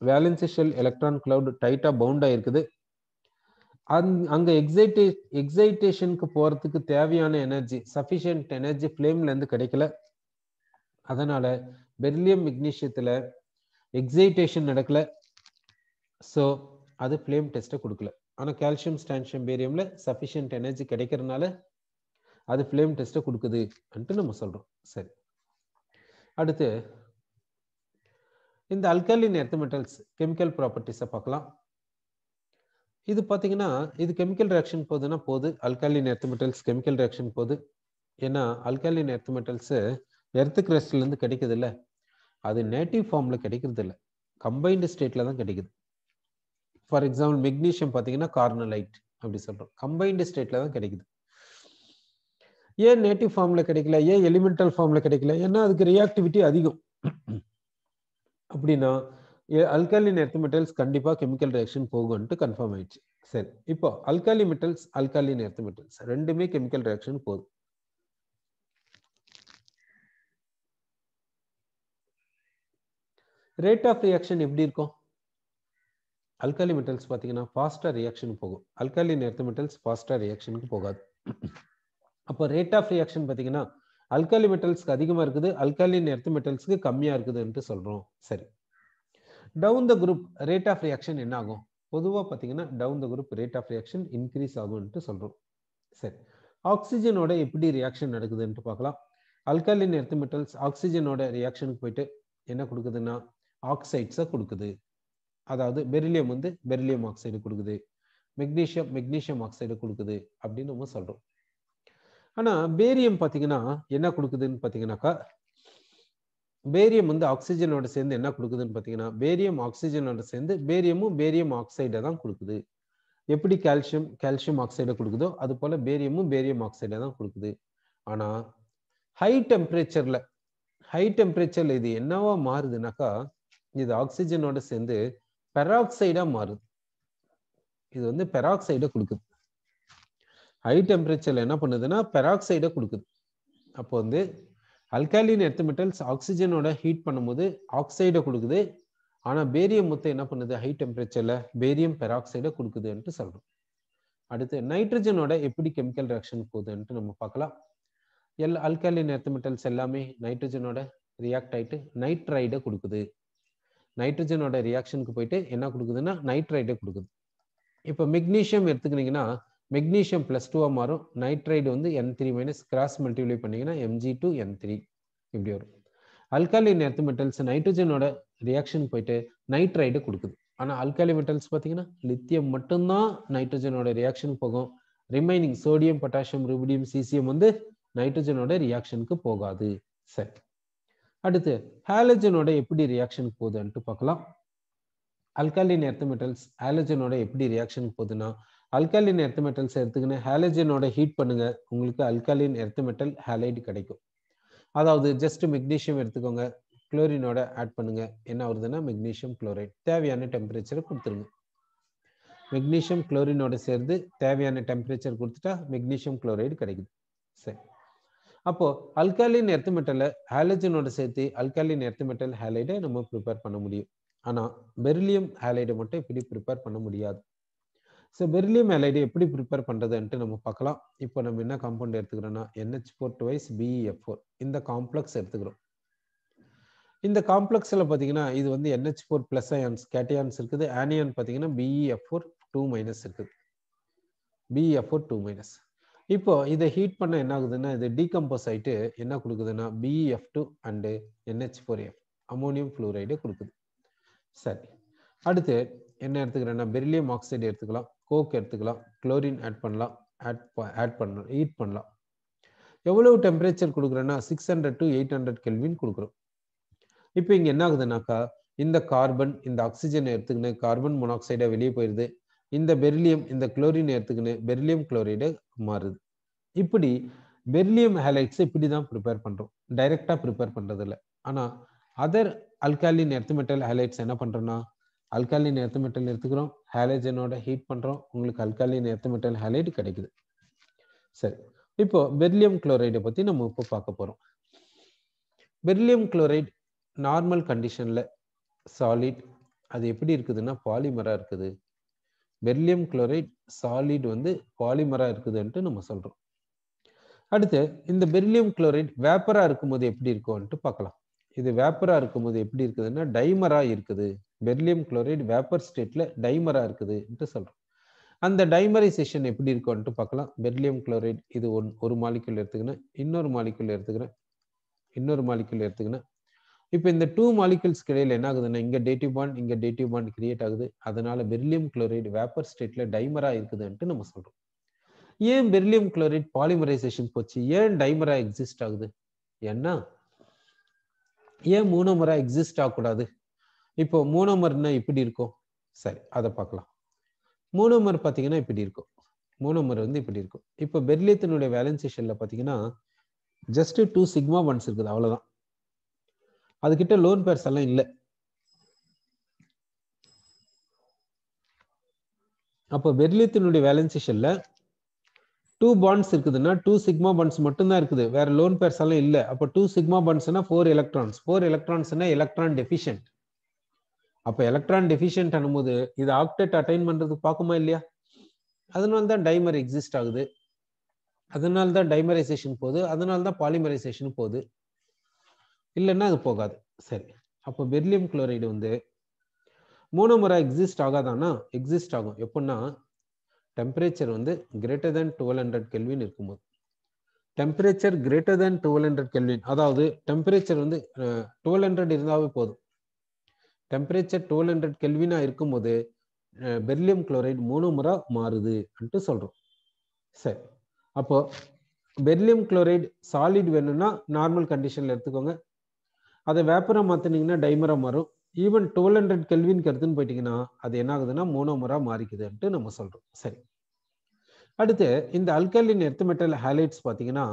A: வேலன்சிஷியல் எலக்ட்ரான் கிளவுட் டைட்டாக பவுண்ட் இருக்குது அங் அங்க எக்ஸைட்டே எக்ஸைட்டேஷனுக்கு போறதுக்கு தேவையான எனர்ஜி சஃபிஷியன்ட் எனர்ஜி ஃப்ளேம்ல இருந்து கிடைக்கல. அதனால பெர்லியம் மெக்னீஷியத்துல எக்ஸைட்டேஷன் நடக்கல. ஸோ அது ஃப்ளேம் டெஸ்ட்டை கொடுக்கல. ஆனால் கால்சியம் ஸ்டான்சியம் பேரியம்ல சஃபிஷியன்ட் எனர்ஜி கிடைக்கிறதுனால அது ஃப்ளேம் டெஸ்ட்டை கொடுக்குது அன்ட்டு நம்ம சொல்றோம். சரி. அடுத்து இந்த அல்கலின் எர்த்து மெட்டல்ஸ் கெமிக்கல் ப்ராப்பர்ட்டிஸை பார்க்கலாம். இது பார்த்தீங்கன்னா இது கெமிக்கல் ரியாக்ஷன் போகுதுன்னா போகுது alkaline earth metals chemical reaction போகுது ஏன்னா அல்காலின் எர்த் மெட்டல்ஸு எர்த்து கிரஸ்ட்லேருந்து கிடைக்குது இல்லை அது நேட்டிவ் ஃபார்மில் கிடைக்கிறது இல்லை கம்பைன்டு ஸ்டேட்டில் தான் கிடைக்குது. ஃபார் எக்ஸாம்பிள் மெக்னீஷியம் பார்த்தீங்கன்னா கார்னலைட் அப்படி சொல்கிறோம் கம்பைன்டு ஸ்டேட்டில் தான் கிடைக்குது. ஏன் நேட்டிவ் ஃபார்மில் கிடைக்கல? ஏன் எலிமெண்டல் ஃபார்மில் கிடைக்கல? ஏன்னா அதுக்கு ரியாக்டிவிட்டி அதிகம். அப்படின்னா அல்காலின் எர்த் மெட்டல்ஸ் கண்டிப்பாக கெமிக்கல் ரியாக்ஷன் போகும்ன்ட்டு கன்ஃபார்ம் ஆயிடுச்சு. சரி இப்போ alkali metals alkaline earth metals ரெண்டுமே கெமிக்கல் ரியாக்ஷன் போதும் ரேட் ஆஃப் ரியாக்ஷன் எப்படி இருக்கும்? அல்காலி மெட்டல்ஸ் பார்த்தீங்கன்னா ஃபாஸ்ட்டாக ரியாக்ஷன் போகும். அல்காலின் எர்த் மெட்டல்ஸ் ஃபாஸ்ட்டாக ரியாக்ஷனுக்கு போகாது. அப்போ ரேட் ஆஃப் ரியாக்ஷன் பார்த்தீங்கன்னா அல்காலி மெட்டல்ஸ்க்கு அதிகமாக இருக்குது அல்காலின் எர்த் மெட்டல்ஸ்க்கு கம்மியாக இருக்குதுன்ட்டு சொல்கிறோம் சரி down the group rate of reaction என்ன ஆகும் பொதுவாக பார்த்தீங்கன்னா down the group rate of reaction increase ஆகும்ன்ட்டு சொல்கிறோம் சரி. ஆக்சிஜனோட எப்படி ரியாக்ஷன் நடக்குதுன்ட்டு பார்க்கலாம். அல்கலின் எர்த் மெட்டல்ஸ் ஆக்சிஜனோட ரியாக்ஷனுக்கு போயிட்டு என்ன கொடுக்குதுன்னா ஆக்சைட்ஸை கொடுக்குது. அதாவது பெரிலியம் வந்து பெரிலியம் ஆக்சைடு கொடுக்குது. மெக்னீஷியம் மெக்னீஷியம் ஆக்சைடு கொடுக்குது அப்படின்னு நம்ம சொல்கிறோம் ஆனால் பேரியம் பார்த்தீங்கன்னா என்ன கொடுக்குதுன்னு பார்த்தீங்கன்னாக்கா பேரியம் வந்து ஆக்சிஜனோட சேர்ந்து என்ன கொடுக்குதுன்னு பார்த்தீங்கன்னா பேரியம் ஆக்சிஜனோட சேர்ந்து பேரியமும் பேரியம் ஆக்சைடை தான் கொடுக்குது. எப்படி கால்சியம் கால்சியம் ஆக்சைடை கொடுக்குதோ அது போல் பேரியமும் பேரியம் ஆக்சைடை தான் கொடுக்குது. ஆனால் ஹை டெம்பரேச்சரில் ஹை டெம்பரேச்சரில் இது என்னவா மாறுதுனாக்கா இது ஆக்சிஜனோட சேர்ந்து பெராக்சைடாக மாறுது. இது வந்து பெராக்சைடை கொடுக்குது. ஹை டெம்பரேச்சரில் என்ன பண்ணுதுன்னா பெராக்சைடை கொடுக்குது. அப்போ வந்து அல்காலின் எர்த் மெட்டல்ஸ் ஆக்சிஜனோட ஹீட் பண்ணும்போது ஆக்சைடை கொடுக்குது. ஆனால் பேரியம் மொத்தம் என்ன பண்ணுது? ஹை டெம்பரேச்சரில் பேரியம் பெராக்சைடை கொடுக்குதுன்ட்டு சொல்கிறோம் அடுத்து நைட்ரஜனோட எப்படி கெமிக்கல் ரியாக்ஷன் போகுதுன்ட்டு நம்ம பார்க்கலாம். எல் அல்காலின் எர்த் மெட்டல்ஸ் எல்லாமே நைட்ரஜனோட ரியாக்ட் ஆகிட்டு நைட்ரைடை கொடுக்குது. நைட்ரஜனோட ரியாக்ஷனுக்கு போயிட்டு என்ன கொடுக்குதுன்னா நைட்ரைடை கொடுக்குது. இப்போ மெக்னீஷியம் எடுத்துக்கினீங்கன்னா மெக்னீஷியம் ப்ளஸ் டூவாக மாறும். நைட்ரைடு வந்து N three minus cross multiply பண்ணிங்கன்னா எம்ஜி டூ என் த்ரீ இப்படி வரும். அல்காலின் எர்த் மெட்டல்ஸ் நைட்ரஜனோட ரியாக்ஷன் போயிட்டு நைட்ரைடு கொடுக்குது. ஆனால் அல்காலி மெட்டல்ஸ் பார்த்தீங்கன்னா லித்தியம் மட்டும்தான் நைட்ரஜனோட ரியாக்ஷன் போகும். Remaining sodium potassium rubidium caesium வந்து நைட்ரஜனோட ரியாக்ஷனுக்கு போகாது. சரி. அடுத்து ஹாலஜனோட எப்படி ரியாக்ஷன் போகுதுன்ட்டு பார்க்கலாம். அல்காலின் எர்த் மெட்டல்ஸ் ஹாலஜனோட எப்படி ரியாக்ஷன் போகுதுன்னா அல்காலின் எர்த் மெட்டல்ஸ் எடுத்துக்கின்னு ஹாலஜனோட ஹீட் பண்ணுங்க. உங்களுக்கு அல்காலின் எர்த்து மெட்டல் ஹாலைடு கிடைக்கும். அதாவது ஜஸ்ட் மெக்னீஷியம் எடுத்துக்கோங்க. குளோரினோட ஆட் பண்ணுங்க. என்ன வருதுன்னா மெக்னீஷியம் குளோரைட் தேவையான டெம்பரேச்சரை கொடுத்துருங்க. மெக்னீஷியம் குளோரினோட சேர்ந்து தேவையான டெம்பரேச்சர் கொடுத்துட்டா மெக்னீஷியம் குளோரைடு கிடைக்குது. சரி. அப்போ அல்காலின் எர்த்து மெட்டலை ஹாலஜனோட சேர்த்து அல்காலின் எர்த்து மெட்டல் ஹாலைடை நம்ம ப்ரிப்பேர் பண்ண முடியும். ஆனால் பெரிலியம் ஹாலைடை மட்டும் இப்படி ப்ரிப்பேர் பண்ண முடியாது. ஸோ பெர்லியம் ஹாலைடை எப்படி ப்ரிப்பேர் பண்ணுறதுன்ட்டு நம்ம பார்க்கலாம். இப்போ நம்ம என்ன compound எடுத்துக்கிறோம்னா NH four twice BeF four இந்த காம்ப்ளெக்ஸ் எடுத்துக்கிறோம். இந்த காம்ப்ளெக்ஸில் பார்த்தீங்கன்னா இது வந்து NH four plus ions cations இருக்குது. ஆனியான் பார்த்தீங்கன்னா பிஇஎஃப் ஃபோர் டூ மைனஸ் இருக்குது. பிஇஎஃப் ஃபோர் டூ மைனஸ் இப்போ இதை ஹீட் பண்ண என்ன ஆகுதுன்னா இது டீகம்போஸ் ஆயிட்டு என்ன கொடுக்குதுன்னா BeF two and NH four F ammonium fluoride கொடுக்குது. சரி. அடுத்து என்ன எடுத்துக்கிறேன்னா பெரிலியம் ஆக்சைடு எடுத்துக்கலாம். கோக் எடுத்துக்கலாம். குளோரின் ஆட் பண்ணலாம். ஆட் ஆட் பண்ணலாம். ஹீட் பண்ணலாம். எவ்வளவு டெம்பரேச்சர் கொடுக்குறேன்னா six hundred to eight hundred kelvin கொடுக்குறோம். இப்போ இங்கே என்ன ஆகுதுனாக்கா இந்த கார்பன் இந்த ஆக்சிஜன் எடுத்துக்கின்னு கார்பன் மொனாக்சைடை வெளியே போயிடுது இந்த பெர்லியம் இந்த குளோரின் எடுத்துக்கின்னு பெர்லியம் குளோரைடு மாறுது. இப்படி பெர்லியம் ஹேலைட்ஸ் இப்படி தான் ப்ரிப்பேர் பண்ணுறோம் டைரெக்டாக ப்ரிப்பேர் பண்ணுறதில்ல ஆனால் அதர் அல்காலின் எர்த்துமெட்டல் ஹேலைட்ஸ் என்ன பண்ணுறோன்னா அல்காலின் எர்த்துமெட்டல் எடுத்துக்கிறோம். ஹேலஜனோட ஹீட் பண்ணுறோம் உங்களுக்கு அல்காலின் எர்த்தமெட்டல் ஹேலைட் கிடைக்குது. சரி. இப்போ பெர்லியம் குளோரைடை பற்றி நம்ம இப்போ பார்க்க போகிறோம் பெர்லியம் குளோரைட் நார்மல் கண்டிஷனில் சாலிட் அது எப்படி இருக்குதுன்னா பாலிமராக இருக்குது. பெர்லியம் குளோரைட் சாலிட் வந்து பாலிமராக இருக்குதுன்ட்டு நம்ம சொல்கிறோம் அடுத்து இந்த பெர்லியம் குளோரைட் வேப்பராக இருக்கும்போது எப்படி இருக்கும்ன்ட்டு பார்க்கலாம். இது வேப்பராக இருக்கும்போது எப்படி இருக்குதுன்னா டைமராக இருக்குது. பெர்லியம் குளோரைட் வேப்பர் ஸ்டேட்ல டைமரா இருக்குதுன்ட்டு சொல்றோம். அந்த டைமரைசேஷன் எப்படி இருக்கும்ன்ட்டு பார்க்கலாம். பெர்லியம் குளோரைட் இது ஒன் ஒரு மாலிக்குள் எடுத்துக்கினேன் இன்னொரு மாலிக்குள் எடுத்துக்கிறேன் இன்னொரு மாலிக்குள் எடுத்துக்கினேன் இப்போ இந்த டூ மாலிகுல்ஸ்க்கு இடையில என்ன ஆகுதுன்னா இங்க டேட்டிவ் பாண்ட் இங்க டேட்டிவ் பாண்ட் கிரியேட் ஆகுது. அதனால பெர்லியம் குளோரைடு வேப்பர் ஸ்டேட்ல டைமரா இருக்குதுன்ட்டு நம்ம சொல்றோம். ஏன் பெர்லியம் குளோரைட் பாலிமரைசேஷன் போச்சு? ஏன் டைமரா எக்ஸிஸ்ட் ஆகுது? ஏன்னா ஏன் மூணோமரா எக்ஸிஸ்ட் ஆகக்கூடாது? இப்போ மூணோமர்னா இப்படி இருக்கும். சரி அதை பார்க்கலாம். மோனோமர் பார்த்தீங்கன்னா இப்படி இருக்கும். மோனோமர் வந்து இப்படி இருக்கும். இப்போ பெர்லியத்தினுடைய வேலன்சேஷனில் பார்த்தீங்கன்னா ஜஸ்ட் டூ சிக்மா ஒன்ஸ் இருக்குது அவ்வளோதான் அதுக்கிட்ட லோன் பேர்ஸ் எல்லாம் இல்லை. அப்போ பெர்லியத்தினுடைய வேலன்சேஷனில் டூ பாண்ட்ஸ் இருக்குதுன்னா டூ சிக்மா பாண்ட்ஸ் மட்டும்தான் இருக்குது. வேற லோன் பேர்ஸ் எல்லாம் இல்லை. அப்போ டூ சிக்மா பாண்ட்ஸ்னா ஃபோர் எலக்ட்ரான்ஸ் ஃபோர் எலக்ட்ரான்ஸ்னா எலக்ட்ரான் டெஃபிஷியன்ட் அப்போ எலக்ட்ரான் டெஃபிஷியன்ட் அனும்போது இது ஆக்டேட் அட்டைன் பண்றதுக்கு பார்க்குமா இல்லையா? அதனால தான் டைமர் எக்ஸிஸ்ட் ஆகுது. அதனால தான் டைமரைசேஷன் போகுது. அதனால தான் பாலிமரைசேஷன் போகுது. இல்லைன்னா அது போகாது. சரி. அப்போ பெர்லியம் குளோரைடு வந்து மோனோமரா எக்ஸிஸ்ட் ஆகாதானா எக்ஸிஸ்ட் ஆகும். எப்படின்னா டெம்பரேச்சர் வந்து greater than twelve hundred kelvin இருக்கும்போது. Temperature greater than twelve hundred kelvin அதாவது டெம்பரேச்சர் வந்து டுவெல் ஹண்ட்ரட் இருந்தாவே போதும். டெம்பரேச்சர் டுவெல் ஹண்ட்ரட் கெல்வினா இருக்கும்போது பெர்லியம் குளோரைடு மோனோமரா மாறுது அன்ட்டு சொல்கிறோம் சரி. அப்போ பெர்லியம் குளோரைடு சாலிட் வேணும்னா நார்மல் கண்டிஷன்ல எடுத்துக்கோங்க. அதை வேப்பரா மாற்றினீங்கன்னா டைமரா மாறும். ஈவன் டுவெல் ஹண்ட்ரட் கெல்வின் கருத்துன்னு போயிட்டீங்கன்னா அது என்ன ஆகுதுன்னா மோனோமரா மாறிக்குதுன்ட்டு நம்ம சொல்றோம். சரி. அடுத்து இந்த அல்கலின் எர்த்து மெட்டல் ஹேலைட்ஸ் பார்த்தீங்கன்னா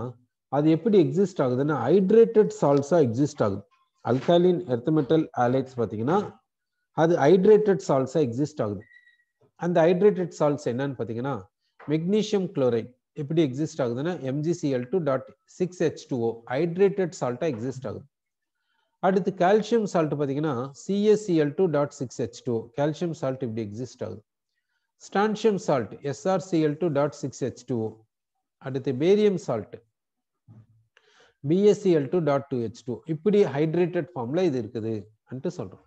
A: அது எப்படி எக்ஸிஸ்ட் ஆகுதுன்னா ஹைட்ரேட்டட் சால்ட்ஸா எக்ஸிஸ்ட் ஆகுது. அல்காலின் எர்த்தமெட்டல் ஆலைட்ஸ் பார்த்தீங்கன்னா அது ஹைட்ரேட்டட் சால்ட்ஸாக எக்ஸிஸ்ட் ஆகுது. அந்த ஹைட்ரேட்டட் சால்ட்ஸ் என்னன்னு பார்த்தீங்கன்னா மெக்னீஷியம் குளோரைட் எப்படி எக்ஸிஸ்ட் ஆகுதுன்னா MgCl two dot six H two O hydrated சால்ட்டாக exist ஆகுது. அடுத்து கால்சியம் சால்ட் பார்த்தீங்கன்னா CSCl two dot six H two calcium salt இப்படி எக்ஸிஸ்ட் ஆகுது. Strontium salt SrCl two dot six H two அடுத்து barium salt BSCl two dot two H two இப்படி hydrated ஃபார்மில் இது இருக்குது அன்ட்டு சொல்கிறோம்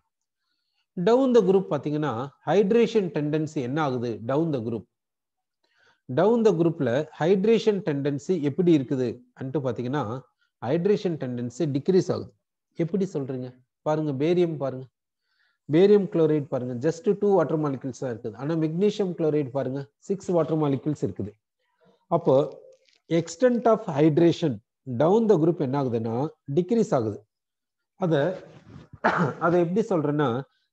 A: டவுன் த குரூப் பார்த்தீங்கன்னா ஹைட்ரேஷன் டெண்டன்சி என்ன ஆகுது? Down the group down the குரூப்பில் ஹைட்ரேஷன் டெண்டன்சி எப்படி இருக்குது? அன்ட்டு பார்த்தீங்கன்னா ஹைட்ரேஷன் டெண்டன்சி டிக்ரீஸ் ஆகுது. எப்படி சொல்கிறீங்க பாருங்கள் பேரியம் பாருங்கள் பேரியம் குளோரைட் பாருங்கள் ஜஸ்ட் டூ வாட்டர் மாலிகுல்ஸ் தான் இருக்குது. ஆனால் மெக்னீஷியம் குளோரைட் பாருங்கள் சிக்ஸ் வாட்டர் மாலிகுல்ஸ் இருக்குது. அப்போ extent of hydration down the group என்ன ஆகுதுன்னா டிக்ரீஸ் ஆகுது. அதை அதை எப்படி சொல்றேன்னா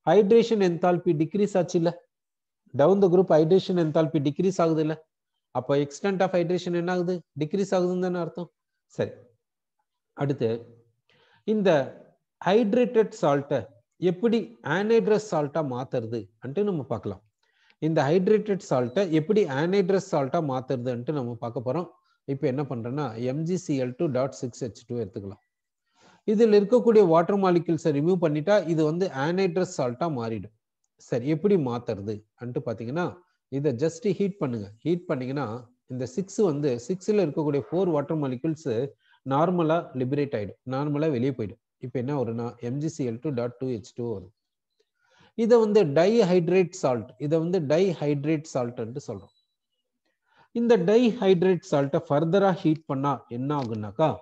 A: ஹைட்ரேஷன் என்தால்பி டிக்ரீஸ் ஆச்சு இல்லை down the group hydration enthalpy decrease ஆகுது இல்லை அப்போ எக்ஸ்டென்ட் ஆஃப் ஹைட்ரேஷன் என்ன ஆகுது டிக்ரீஸ் ஆகுதுன்னு தானே அர்த்தம். சரி. அடுத்து இந்த ஹைட்ரேட்டட் சால்ட்டை எப்படி ஆனைட்ரஸ் சால்ட்டாக மாத்துறது அன்ட்டு நம்ம பார்க்கலாம். இந்த ஹைட்ரேட்டட் சால்ட்டை எப்படி ஆனைட்ரஸ் சால்ட்டாக மாத்துறதுன்ட்டு நம்ம பார்க்க போகிறோம் இப்போ என்ன பண்ணுறேன்னா MgCl two dot six H two எடுத்துக்கலாம். இதில் இருக்கக்கூடிய வாட்டர் மாலிகுல்ஸை ரிமூவ் பண்ணிட்டா இது வந்து ஆனைட்ரஸ் சால்ட்டாக மாறிடும். சரி எப்படி மாற்றுறது அன்ட்டு பார்த்தீங்கன்னா இதை ஜஸ்ட் ஹீட் பண்ணுங்க. ஹீட் பண்ணீங்கன்னா இந்த சிக்ஸ் வந்து சிக்ஸில் இருக்கக்கூடிய ஃபோர் வாட்டர் மாலிகுல்ஸ் நார்மலாக லிபரேட் ஆகிடும் நார்மலாக வெளியே போயிடும். இப்போ என்ன வரும்னா MgCl two dot two H two வரும். இதை வந்து டைஹைட்ரேட் சால்ட் இதை வந்து டைஹைட்ரேட் சால்ட்ன்ட்டு சொல்கிறோம் இந்த டைஹைட்ரேட் சால்ட்டை ஃபர்தராக ஹீட் பண்ணா என்ன ஆகுனாக்கா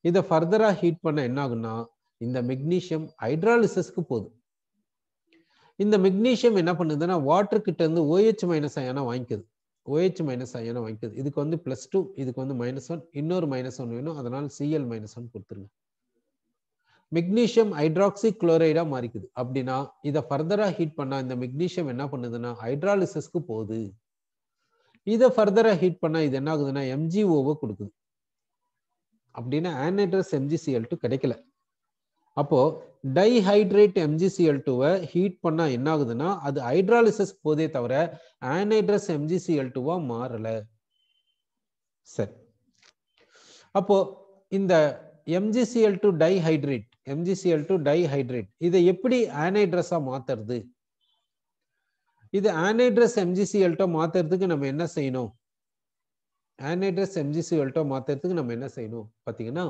A: இதை ஃபர்தராக ஹீட் பண்ண என்ன ஆகுன்னா இந்த மெக்னீஷியம் ஹைட்ராலிசஸ்க்கு போகுது. இந்த மெக்னீஷியம் என்ன பண்ணுதுன்னா வாட்டர் கிட்ட இருந்து ஓஹெச் மைனஸ் அயனா வாங்கிக்குது. ஓஹெச் மைனஸ் அயனை வாங்கிக்குது. இதுக்கு வந்து பிளஸ் டூ இதுக்கு வந்து மைனஸ் ஒன் இன்னொரு மைனஸ் ஒன் வேணும். அதனால சிஎல் மைனஸ் ஒன் கொடுத்துருங்க. மெக்னீஷியம் ஹைட்ராக்சி குளோரைடா மாறிக்குது. அப்படின்னா இதை ஃபர்தரா ஹீட் பண்ணா இந்த மெக்னீஷியம் என்ன பண்ணுதுன்னா ஹைட்ராலிசஸ்க்கு போகுது. இதை ஃபர்தரா ஹீட் பண்ணா இது என்ன ஆகுதுன்னா எம்ஜிஓவை கொடுக்குது. அப்படின்னா ஆனைட்ரஸ் எம்ஜிசிஎல் டூ கிடைக்கல. அப்போ டைஹைட்ரேட் எம்ஜிசிஎல் டூவை ஹீட் பண்ணா என்ன ஆகுதுன்னா அது ஹைட்ராலிசிஸ் போதே தவிர ஆனைட்ரஸ் எம்ஜிசிஎல் டூவா மாறல. சரி. அப்போ இந்த MgCl two dihydrate MgCl two dihydrate இதை எப்படி ஆனைட்ரஸா மாத்துறது? இது ஆனைட்ரஸ் எம்ஜிசிஎல்ட்டோ மாத்துறதுக்கு நம்ம என்ன செய்யணும்? ஆனைட்ரஸ் எம்ஜிசிஎல்ட்டோ மாத்துறதுக்கு நம்ம என்ன செய்யணும்? பார்த்தீங்கன்னா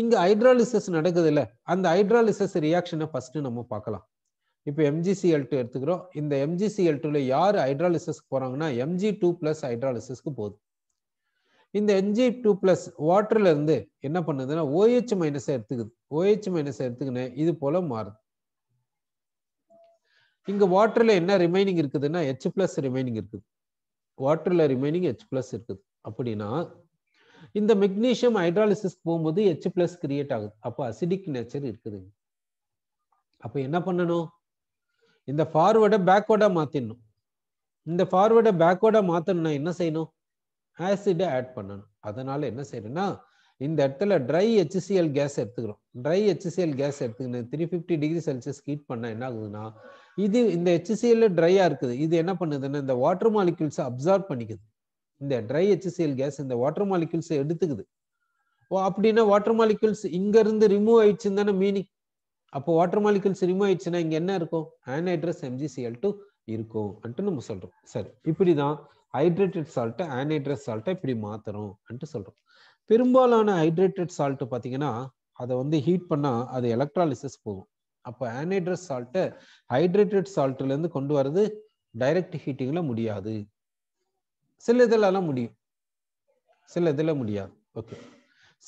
A: இங்க ஹைட்ராலிசஸ் நடக்குது இல்ல அந்த ஹைட்ராலிசஸ் ரியாக்ஷனை ஃபர்ஸ்ட் நம்ம பார்க்கலாம். இப்போ எம்ஜிசிஎல் டூ எடுத்துக்கிறோம். இந்த எம்ஜிசிஎல் டூல யார் ஹைட்ராலிசஸ்க்கு போறாங்கன்னா எம்ஜி டூ பிளஸ் ஹைட்ராலிசிஸ்க்கு போகுது. இந்த எம்ஜி டூ பிளஸ் வாட்டர்ல இருந்து என்ன பண்ணுதுன்னா ஓஹெச் மைனஸ் எடுத்துக்குது. ஓஹெச் மைனஸ் எடுத்துக்கின்னு இது போல மாறுது. இங்க வாட்டர்ல என்ன ரிமைனிங் இருக்குதுன்னா ஹெச் பிளஸ் ரிமைனிங் இருக்குது. வாட்டர்ல ரிமைனிங் ஹெச் பிளஸ் இருக்குது. அப்படின்னா இந்த மெக்னீஷியம் ஹைட்ராலிசிஸ் போகும்போது ஹெச் பிளஸ் கிரியேட் ஆகுது. அப்போ அசிடிக் நேச்சர் இருக்குது. அப்போ என்ன பண்ணணும்? இந்த ஃபார்வேர்டை பேக்வர்டா மாற்றிடணும் இந்த ஃபார்வேர்டை பேக்வேர்டா மாத்தணும்னா என்ன செய்யணும்? ஆசிடை ஆட் பண்ணணும். அதனால என்ன செய்யணும்னா இந்த இடத்துல ட்ரை ஹெச்சிஎல் கேஸ் எடுத்துக்கிறோம். ட்ரை ஹெச்சிஎல் கேஸ் எடுத்துக்கணும் three fifty degree Celsius heat பண்ணா என்ன ஆகுதுன்னா இது இந்த ஹெச்சிஎல் ட்ரையா இருக்குது. இது என்ன பண்ணுதுன்னா இந்த வாட்டர் மாலிக்யூல்ஸை அப்சார்ப் பண்ணிக்குது. இந்த ட்ரை ஹெச்சிஎல் கேஸ் இந்த வாட்டர் மாலிக்யூல்ஸை எடுத்துக்குது. ஓ அப்படின்னா வாட்டர் மாலிக்யூல்ஸ் இங்க இருந்து ரிமூவ் ஆயிடுச்சுன்னு தானே மீனிங் அப்போ வாட்டர் மாலிகூல்ஸ் ரிமூவ் ஆயிடுச்சுன்னா இங்க என்ன இருக்கும்? ஆன்ஹைட்ரஸ் எம்ஜிசிஎல் டூ இருக்கும் அன்ட்டு நம்ம சொல்றோம். சரி இப்படிதான் ஹைட்ரேட்டட் சால்ட்டை ஆன்ஹைட்ரஸ் சால்ட்டை இப்படி மாத்துறோம் அன்ட்டு சொல்றோம். பெரும்பாலான ஹைட்ரேட்டட் சால்ட் பார்த்தீங்கன்னா அதை வந்து ஹீட் பண்ணா அது எலக்ட்ராலிசிஸ் போகும். அப்போ ஆனைட்ரஸ் சால்ட்டை ஹைட்ரேட்டட் சால்ட்லேருந்து கொண்டு வர்றது டைரக்ட் ஹீட்டிங்கில் முடியாது. சில இதெல்லாம் முடியும். சில இதில் முடியாது. ஓகே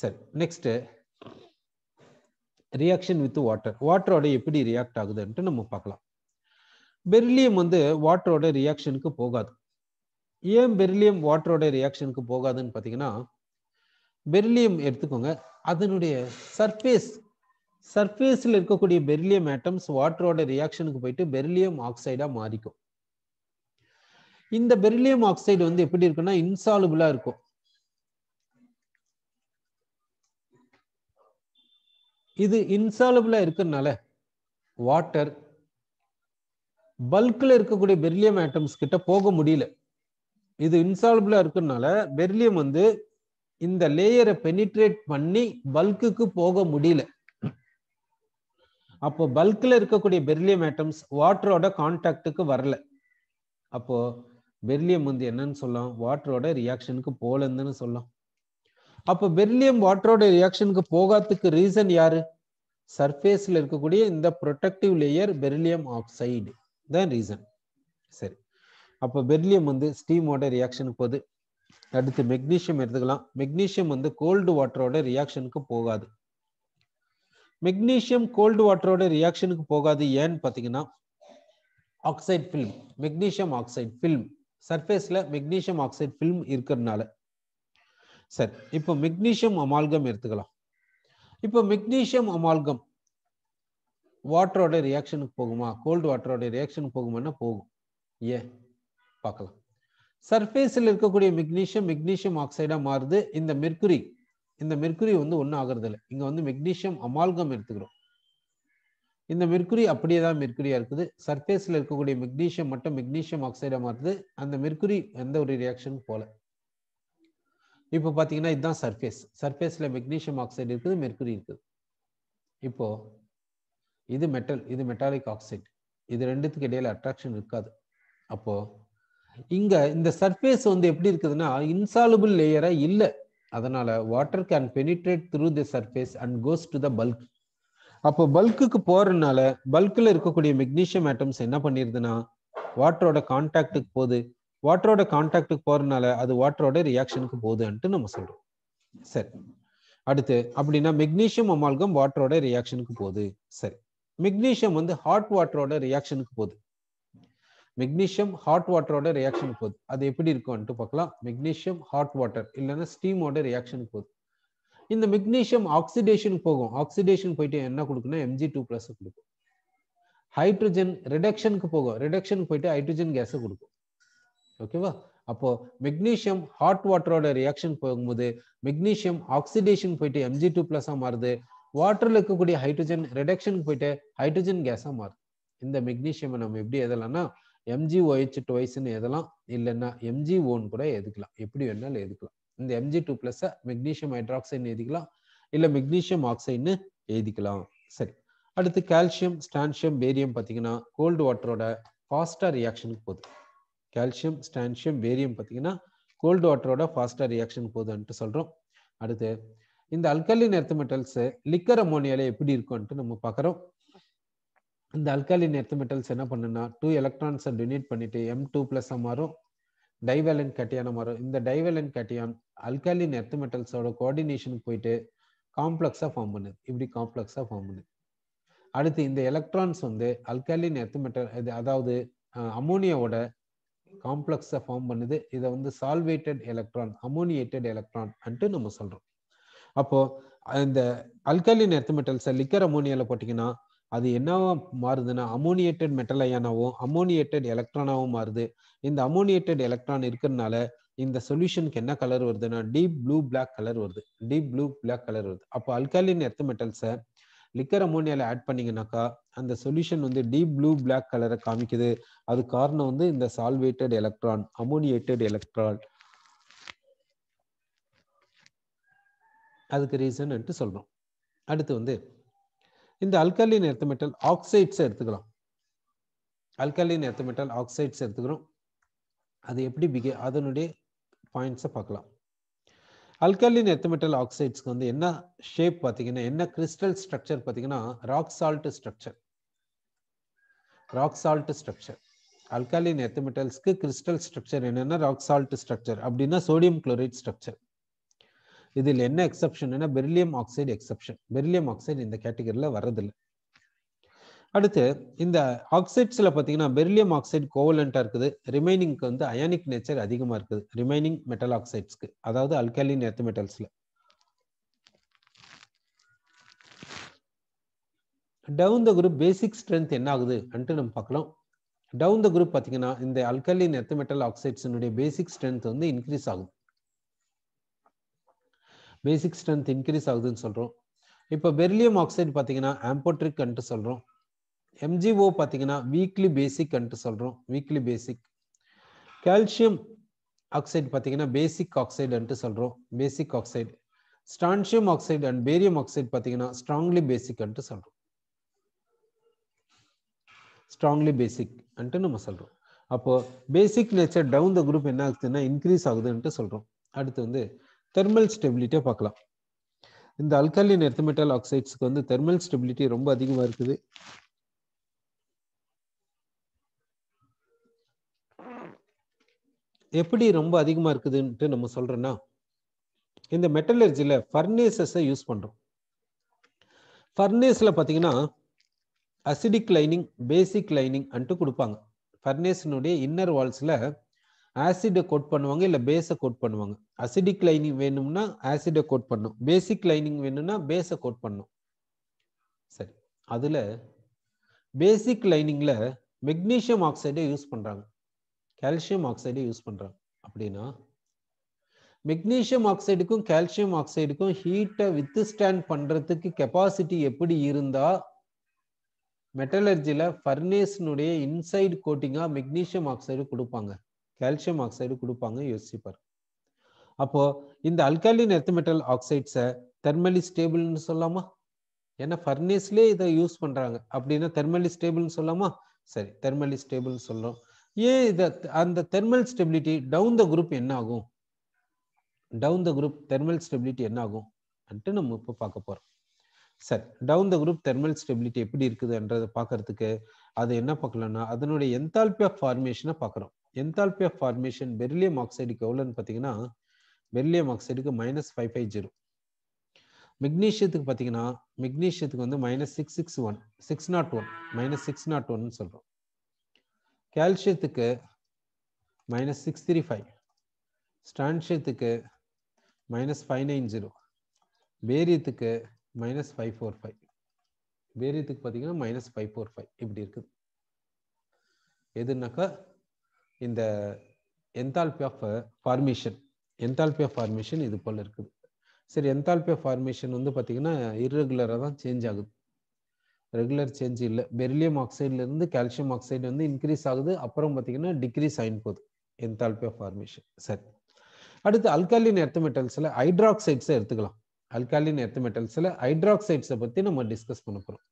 A: சரி நெக்ஸ்ட்டு ரியாக்ஷன் வித் வாட்டர் வாட்டரோட எப்படி ரியாக்ட் ஆகுதுன்ட்டு நம்ம பார்க்கலாம். பெரிலியம் வந்து வாட்டரோட ரியாக்ஷனுக்கு போகாது. ஏன் பெரிலியம் வாட்டரோட ரியாக்ஷனுக்கு போகாதுன்னு பார்த்தீங்கன்னா பெரிலியம் எடுத்துக்கோங்க அதனுடைய சர்ஃபேஸ் சர்ஃபேஸில் இருக்கக்கூடிய பெர்லியம் ஆட்டம்ஸ் வாட்டரோட ரியாக்ஷனுக்கு போயிட்டு பெர்லியம் ஆக்சைடாக மாறிக்கும். இந்த பெர்லியம் ஆக்சைடு வந்து எப்படி இருக்குன்னா இன்சாலுபிளாக இருக்கும். இது இன்சாலுபிளாக இருக்கிறதுனால வாட்டர் பல்கில் இருக்கக்கூடிய பெர்லியம் ஆட்டம்ஸ் கிட்ட போக முடியல. இது இன்சாலபிளா இருக்கிறதுனால பெர்லியம் வந்து இந்த லேயரை பெனிட்ரேட் பண்ணி பல்க்குக்கு போக முடியல. அப்போ பல்க்ல இருக்கக்கூடிய பெர்லியம் ஆட்டம்ஸ் வாட்டரோட கான்டாக்டுக்கு வரல. அப்போ பெர்லியம் வந்து என்னன்னு சொல்லலாம்? வாட்டரோட ரியாக்ஷனுக்கு போலந்துன்னு சொல்லலாம். அப்போ பெர்லியம் வாட்டரோட ரியாக்ஷனுக்கு போகாததுக்கு ரீசன் யாரு? சர்ஃபேஸ்ல இருக்கக்கூடிய இந்த ப்ரொடெக்டிவ் லேயர் பெர்லியம் ஆக்சைடு தான் ரீசன் சரி. அப்போ பெர்லியம் வந்து ஸ்டீமோட ரியாக்ஷனுக்கு போகுது. அடுத்து மெக்னீஷியம் எடுத்துக்கலாம். மெக்னீஷியம் வந்து கோல்டு வாட்டரோட ரியாக்ஷனுக்கு போகாது. மெக்னீஷியம் கோல்டு வாட்டரோட ரியாக்ஷனுக்கு போகாது ஏன்னு பார்த்தீங்கன்னா oxide film magnesium oxide film சர்ஃபேஸில் மெக்னீஷியம் ஆக்சைடு ஃபில்ம் இருக்கிறதுனால. சரி இப்போ மெக்னீஷியம் அமால்கம் எடுத்துக்கலாம். இப்போ மெக்னீஷியம் அமால்கம் வாட்டரோட ரியாக்ஷனுக்கு போகுமா? கோல்டு வாட்டரோட ரியாக்ஷனுக்கு போகுமான்னா போகும். ஏன் பார்க்கலாம். சர்ஃபேஸில் இருக்கக்கூடிய மெக்னீஷியம் மெக்னீஷியம் ஆக்சைடாக மாறுது. இந்த மெர்குரி இந்த மெர்குரி வந்து ஒன்றும் ஆகிறது இல்லை இங்கே வந்து மெக்னீஷியம் அமால்கம் எடுத்துக்கிறோம். இந்த மெர்குரி அப்படியே தான் மெர்குரியா இருக்குது. சர்ஃபேஸில் இருக்கக்கூடிய மெக்னீஷியம் மட்டும் மெக்னீஷியம் ஆக்சைடாக மாறுது. அந்த மெர்குரி எந்த ஒரு ரியாக்ஷன் போல இப்போ பார்த்தீங்கன்னா இதுதான் சர்ஃபேஸ் சர்ஃபேஸில் மெக்னீஷியம் ஆக்சைடு இருக்குது மெர்குரி இருக்குது. இப்போ இது மெட்டல் இது மெட்டாலிக் ஆக்சைடு இது ரெண்டுத்துக்கு இடையில அட்ராக்ஷன் இருக்காது. அப்போ இங்க இந்த சர்ஃபேஸ் வந்து எப்படி இருக்குதுன்னா இன்சாலுபிள் லேயரா இல்லை. அதனால water can penetrate through the surface and goes to the bulk அப்போ பல்க்குக்கு போறதுனால பல்க்ல இருக்கக்கூடிய மெக்னீஷியம் ஆட்டம்ஸ் என்ன பண்ணிருதுன்னா வாட்டரோட கான்டாக்டுக்கு போகுது. வாட்டரோட கான்டாக்டுக்கு போறதுனால அது வாட்டரோட ரியாக்ஷனுக்கு போகுதுன்ட்டு நம்ம சொல்றோம். சரி. அடுத்து அப்படின்னா மெக்னீஷியம் அமால்கம் வாட்டரோட ரியாக்ஷனுக்கு போகுது. சரி. மெக்னீஷியம் வந்து ஹாட் வாட்டரோட ரியாக்ஷனுக்கு போகுது. மெக்னீஷியம் ஹாட் வாட்டரோட ரியாக்ஷன் போகுது. அது எப்படி இருக்கும்ன்ட்டு பார்க்கலாம். மெக்னீஷியம் ஹாட் வாட்டர் இல்லைன்னா ஸ்டீமோட ரியாக்ஷனுக்கு போகுது. இந்த மெக்னீஷியம் ஆக்சிடேஷன் போகும். ஆக்சிடேஷன் போயிட்டு என்ன கொடுக்குன்னா எம்ஜி டூ பிளஸ் கொடுக்கும். ஹைட்ரஜன் ரிடக்ஷனுக்கு போகும். ரிடக்ஷனுக்கு போயிட்டு ஹைட்ரஜன் கேஸை கொடுக்கும். ஓகேவா அப்போ மெக்னீஷியம் ஹாட் வாட்டரோட ரியாக்ஷன் போகும்போது மெக்னீஷியம் ஆக்சிடேஷன் போயிட்டு எம்ஜி டூ பிளஸா மாறுது. வாட்டர்ல இருக்கக்கூடிய ஹைட்ரஜன் ரிடக்ஷனுக்கு போயிட்டு ஹைட்ரஜன் கேஸா மாறுது. இந்த மெக்னீஷியம் நம்ம எப்படி எதலாம்னா எம்ஜி ஓஹெச் டுவைஸ்ன்னு எதெல்லாம் இல்லைன்னா எம்ஜி ஓன் கூட எதுக்கலாம். எப்படி வேணாலும் எதுக்கலாம் இந்த எம்ஜி டூ பிளஸ் மெக்னீஷியம் ஹைட்ராக்சைடுன்னு எழுதிக்கலாம். இல்லை மெக்னீஷியம் ஆக்சைடுன்னு எழுதிக்கலாம். சரி. அடுத்து கால்சியம் ஸ்டான்ஷியம் பேரியம் பார்த்தீங்கன்னா கோல்டு வாட்டரோட ஃபாஸ்டாக ரியாக்ஷனுக்கு போகுது. கால்சியம் ஸ்டான்ஷியம் பேரியம் பார்த்தீங்கன்னா கோல்டு வாட்டரோட ஃபாஸ்டாக ரியாக்ஷன் போகுதுன்ட்டு சொல்கிறோம் அடுத்து இந்த அல்கலின் எர்த் மெட்டல்ஸு லிக்கர் அமோனியாவில் எப்படி இருக்கும்ன்ட்டு நம்ம பார்க்குறோம். இந்த அல்காலின் எர்த் மெட்டல்ஸ் என்ன பண்ணுன்னா டூ எலக்ட்ரான்ஸை டொனேட் பண்ணிட்டு எம் டூ பிளஸ் மாறும் டைவேலன் கட்டியான மாறும். இந்த டைவேலன் கட்டியான் அல்காலின் எர்த் மெட்டல்ஸோட கோஆர்டினேஷனுக்கு போயிட்டு காம்ப்ளெக்ஸாக ஃபார்ம் பண்ணுது இப்படி காம்ப்ளெக்ஸாக ஃபார்ம் பண்ணுது அடுத்து இந்த எலக்ட்ரான்ஸ் வந்து அல்காலின் எர்த் மெட்டல் இது அதாவது அமோனியாவோட காம்ப்ளெக்ஸை ஃபார்ம் பண்ணுது. இதை வந்து சால்வேட்டட் எலக்ட்ரான் அமோனியேட்டட் எலக்ட்ரான் அன்ட்டு நம்ம சொல்கிறோம் அப்போது இந்த அல்காலின் எர்த் மெட்டல்ஸை லிக்கர் அமோனியாவில் போட்டிங்கன்னா அது என்னவா மாறுதுன்னா அமோனியேட்டட் மெட்டல் அயானாவும் அமோனியேட்டட் எலக்ட்ரானாவும் மாறுது. இந்த அமோனியேட்டட் எலக்ட்ரான் இருக்கிறதுனால இந்த சொல்யூஷனுக்கு என்ன கலர் வருதுன்னா டீப் ப்ளூ பிளாக் கலர் வருது. டீப் ப்ளூ பிளாக் கலர் வருது. அப்போ அல்காலின் எர்த் மெட்டல்ஸை லிக்கர் அமோனியாவில் ஆட் பண்ணீங்கன்னாக்கா அந்த சொல்யூஷன் வந்து டீப் ப்ளூ பிளாக் கலரை காமிக்குது. அது காரணம் வந்து இந்த சால்வேட்டட் எலக்ட்ரான் அமோனியேட்டட் எலக்ட்ரான் அதுக்கு ரீசன் சொல்றோம். அடுத்து வந்து இந்த அல்கலின் எர்த்து மெட்டல் ஆக்சைட்ஸ் எடுத்துக்கலாம் அல்கலின் எர்த்து மெட்டல் ஆக்சைட்ஸ் எடுத்துக்கிறோம். அது எப்படி பிகே அதனுடைய பாயிண்ட்ஸை பார்க்கலாம். அல்கலின் எர்த்து மெட்டல் ஆக்சைட்ஸ்க்கு வந்து என்ன ஷேப் பார்த்தீங்கன்னா என்ன கிறிஸ்டல் ஸ்ட்ரக்சர் பார்த்தீங்கன்னா rock salt structure rock salt structure alkaline earth மெட்டல்ஸ்க்கு crystal structure என்னென்னா ராக் சால்ட் ஸ்ட்ரக்சர் அப்படின்னா சோடியம் குளோரைட் ஸ்ட்ரக்சர் இதில் என்ன exception beryllium oxide exception beryllium oxide இந்த கேட்டகரியில் வர்றதில்லை. அடுத்து இந்த ஆக்சைட்ஸில் பார்த்தீங்கன்னா பெரிலியம் ஆக்சைடு கோவலண்ட்டாக இருக்குது. ரிமைனிங்க்கு வந்து அயானிக் நேச்சர் அதிகமாக இருக்குது. ரிமைனிங் மெட்டல் ஆக்சைட்ஸ்க்கு அதாவது alkaline earth மெட்டல்ஸில் down the group basic strength என்ன ஆகுது? அன்ட்டு நம்ம பார்க்கலாம். டவுன் த குரூப் பார்த்தீங்கன்னா இந்த அல்கலின் எர்த் மெட்டல் ஆக்சைட்ஸினுடைய பேசிக் ஸ்ட்ரென்த் வந்து இன்க்ரீஸ் ஆகும் பேசிக் ஸ்ட்ரென்த் இன்க்ரீஸ் ஆகுதுன்னு சொல்கிறோம் இப்போ பெர்லியம் ஆக்சைடு பார்த்தீங்கன்னா ஆம்போட்ரிக் அன்ட்டு சொல்கிறோம் எம்ஜிஓ பார்த்தீங்கன்னா வீக்லி பேசிக் அன்ட்டு சொல்கிறோம் வீக்லி பேசிக் கால்சியம் ஆக்சைடு பார்த்தீங்கன்னா பேசிக் ஆக்சைடு சொல்கிறோம் basic oxide strontium oxide and barium oxide பார்த்தீங்கன்னா ஸ்ட்ராங்லி பேசிக் அன்ட்டு சொல்கிறோம் ஸ்ட்ராங்லி பேசிக் அன்ட்டு நம்ம சொல்கிறோம் அப்போ basic nature down the group என்ன ஆகுதுன்னா இன்க்ரீஸ் ஆகுதுன்ட்டு சொல்கிறோம் அடுத்து வந்து தெர்மல் ஸ்டெபிலிட்டியை பார்க்கலாம். இந்த அல்கலின் எர்த்தமெட்டல் ஆக்சைட்ஸ்க்கு வந்து தெர்மல் ஸ்டெபிலிட்டி ரொம்ப அதிகமாக இருக்குது. எப்படி ரொம்ப அதிகமாக இருக்குதுன்ட்டு நம்ம சொல்கிறோன்னா இந்த மெட்டலர்ஜியில் ஃபர்னேசஸை யூஸ் பண்ணுறோம் ஃபர்னேஸில் பார்த்தீங்கன்னா அசிடிக் லைனிங் பேசிக் லைனிங் அன்ட்டு கொடுப்பாங்க. ஃபர்னேஸினுடைய இன்னர் வால்ஸில் ஆசிடை கோட் பண்ணுவாங்க இல்லை பேஸை கோட் பண்ணுவாங்க. அசிடிக் லைனிங் வேணும்னா ஆசிடை கோட் பண்ணும். பேசிக் லைனிங் வேணும்னா பேஸை கோட் பண்ணும். சரி. அதில் பேசிக் லைனிங்கில் மெக்னீஷியம் ஆக்சைடை யூஸ் பண்ணுறாங்க கால்சியம் ஆக்சைடை யூஸ் பண்ணுறாங்க அப்படின்னா மெக்னீஷியம் ஆக்சைடுக்கும் கால்சியம் ஆக்சைடுக்கும் ஹீட்டை வித்து ஸ்டாண்ட் பண்ணுறதுக்கு கெப்பாசிட்டி எப்படி இருந்தால் மெட்டலர்ஜியில் ஃபர்னேஸ்னுடைய இன்சைடு கோட்டிங்காக மெக்னீஷியம் ஆக்சைடு கொடுப்பாங்க. கால்சியம் ஆக்சைடு கொடுப்பாங்க யோசிப்பார் அப்போ இந்த அல்காலின் எர்த்மெட்டல் ஆக்சைட்ஸை தெர்மலி ஸ்டேபிள்னு சொல்லாமா? ஏன்னா ஃபர்னேஸ்லேயே இதை யூஸ் பண்றாங்க. அப்படின்னா தெர்மலி ஸ்டேபிள்னு சொல்லாமா? சரி தெர்மலி ஸ்டேபிள்னு சொல்றோம். ஏன் இதை அந்த thermal stability down the group என்ன ஆகும் down the group thermal stability என்ன ஆகும் அன்ட்டு நம்ம இப்போ பார்க்க போறோம். சரி down the group thermal stability எப்படி இருக்குதுன்றதை பார்க்கறதுக்கு அது என்ன பார்க்கலாம்னா அதனுடைய என்தால்பி ஆஃப் ஃபார்மேஷனை பார்க்குறோம். என்தால்பி ஆஃப் ஃபார்மேஷன் பெரிலியம் ஆக்சைடுக்கு எவ்வளோன்னு பார்த்தீங்கன்னா வெள்ளியம் ஆக்சைடுக்கு மைனஸ் ஃபைவ் ஃபைவ் ஜீரோ மெக்னீஷியத்துக்கு பார்த்தீங்கன்னா மெக்னீஷியத்துக்கு வந்து minus six six one six not one minus six not ஒன்னு சொல்கிறோம் கால்சியத்துக்கு மைனஸ் சிக்ஸ் த்ரீ ஃபைவ் ஸ்டான்ஷியத்துக்கு மைனஸ் ஃபைவ் நைன் ஜீரோ பேரியத்துக்கு மைனஸ் ஃபைவ் ஃபோர் ஃபைவ் பேரியத்துக்கு பார்த்தீங்கன்னா மைனஸ் ஃபைவ் ஃபோர் ஃபைவ் இப்படி இருக்குது. எதுனாக்கா இந்த enthalpy of formation enthalpy of formation இது போல் இருக்குது. சரி என்தால்பி ஆஃப் ஃபார்மேஷன் வந்து பார்த்தீங்கன்னா இர்ரெகுலராக தான் சேஞ்ச் ஆகுது. ரெகுலர் சேஞ்ச் இல்லை. பெரிலியம் ஆக்சைட்லேருந்து கால்சியம் ஆக்சைடு வந்து இன்க்ரீஸ் ஆகுது. அப்புறம் பார்த்தீங்கன்னா டிக்ரீஸ் ஆயின் போகுது. என்தால்பி ஆஃப் ஃபார்மேஷன் சரி. அடுத்து அல்காலின் எர்த்தமெட்டல்ஸில் ஹைட்ராக்சைட்ஸை எடுத்துக்கலாம். அல்காலின் எர்த்தமெட்டல்ஸில் ஹைட்ராக்சைட்ஸை பற்றி நம்ம டிஸ்கஸ் பண்ண போகிறோம்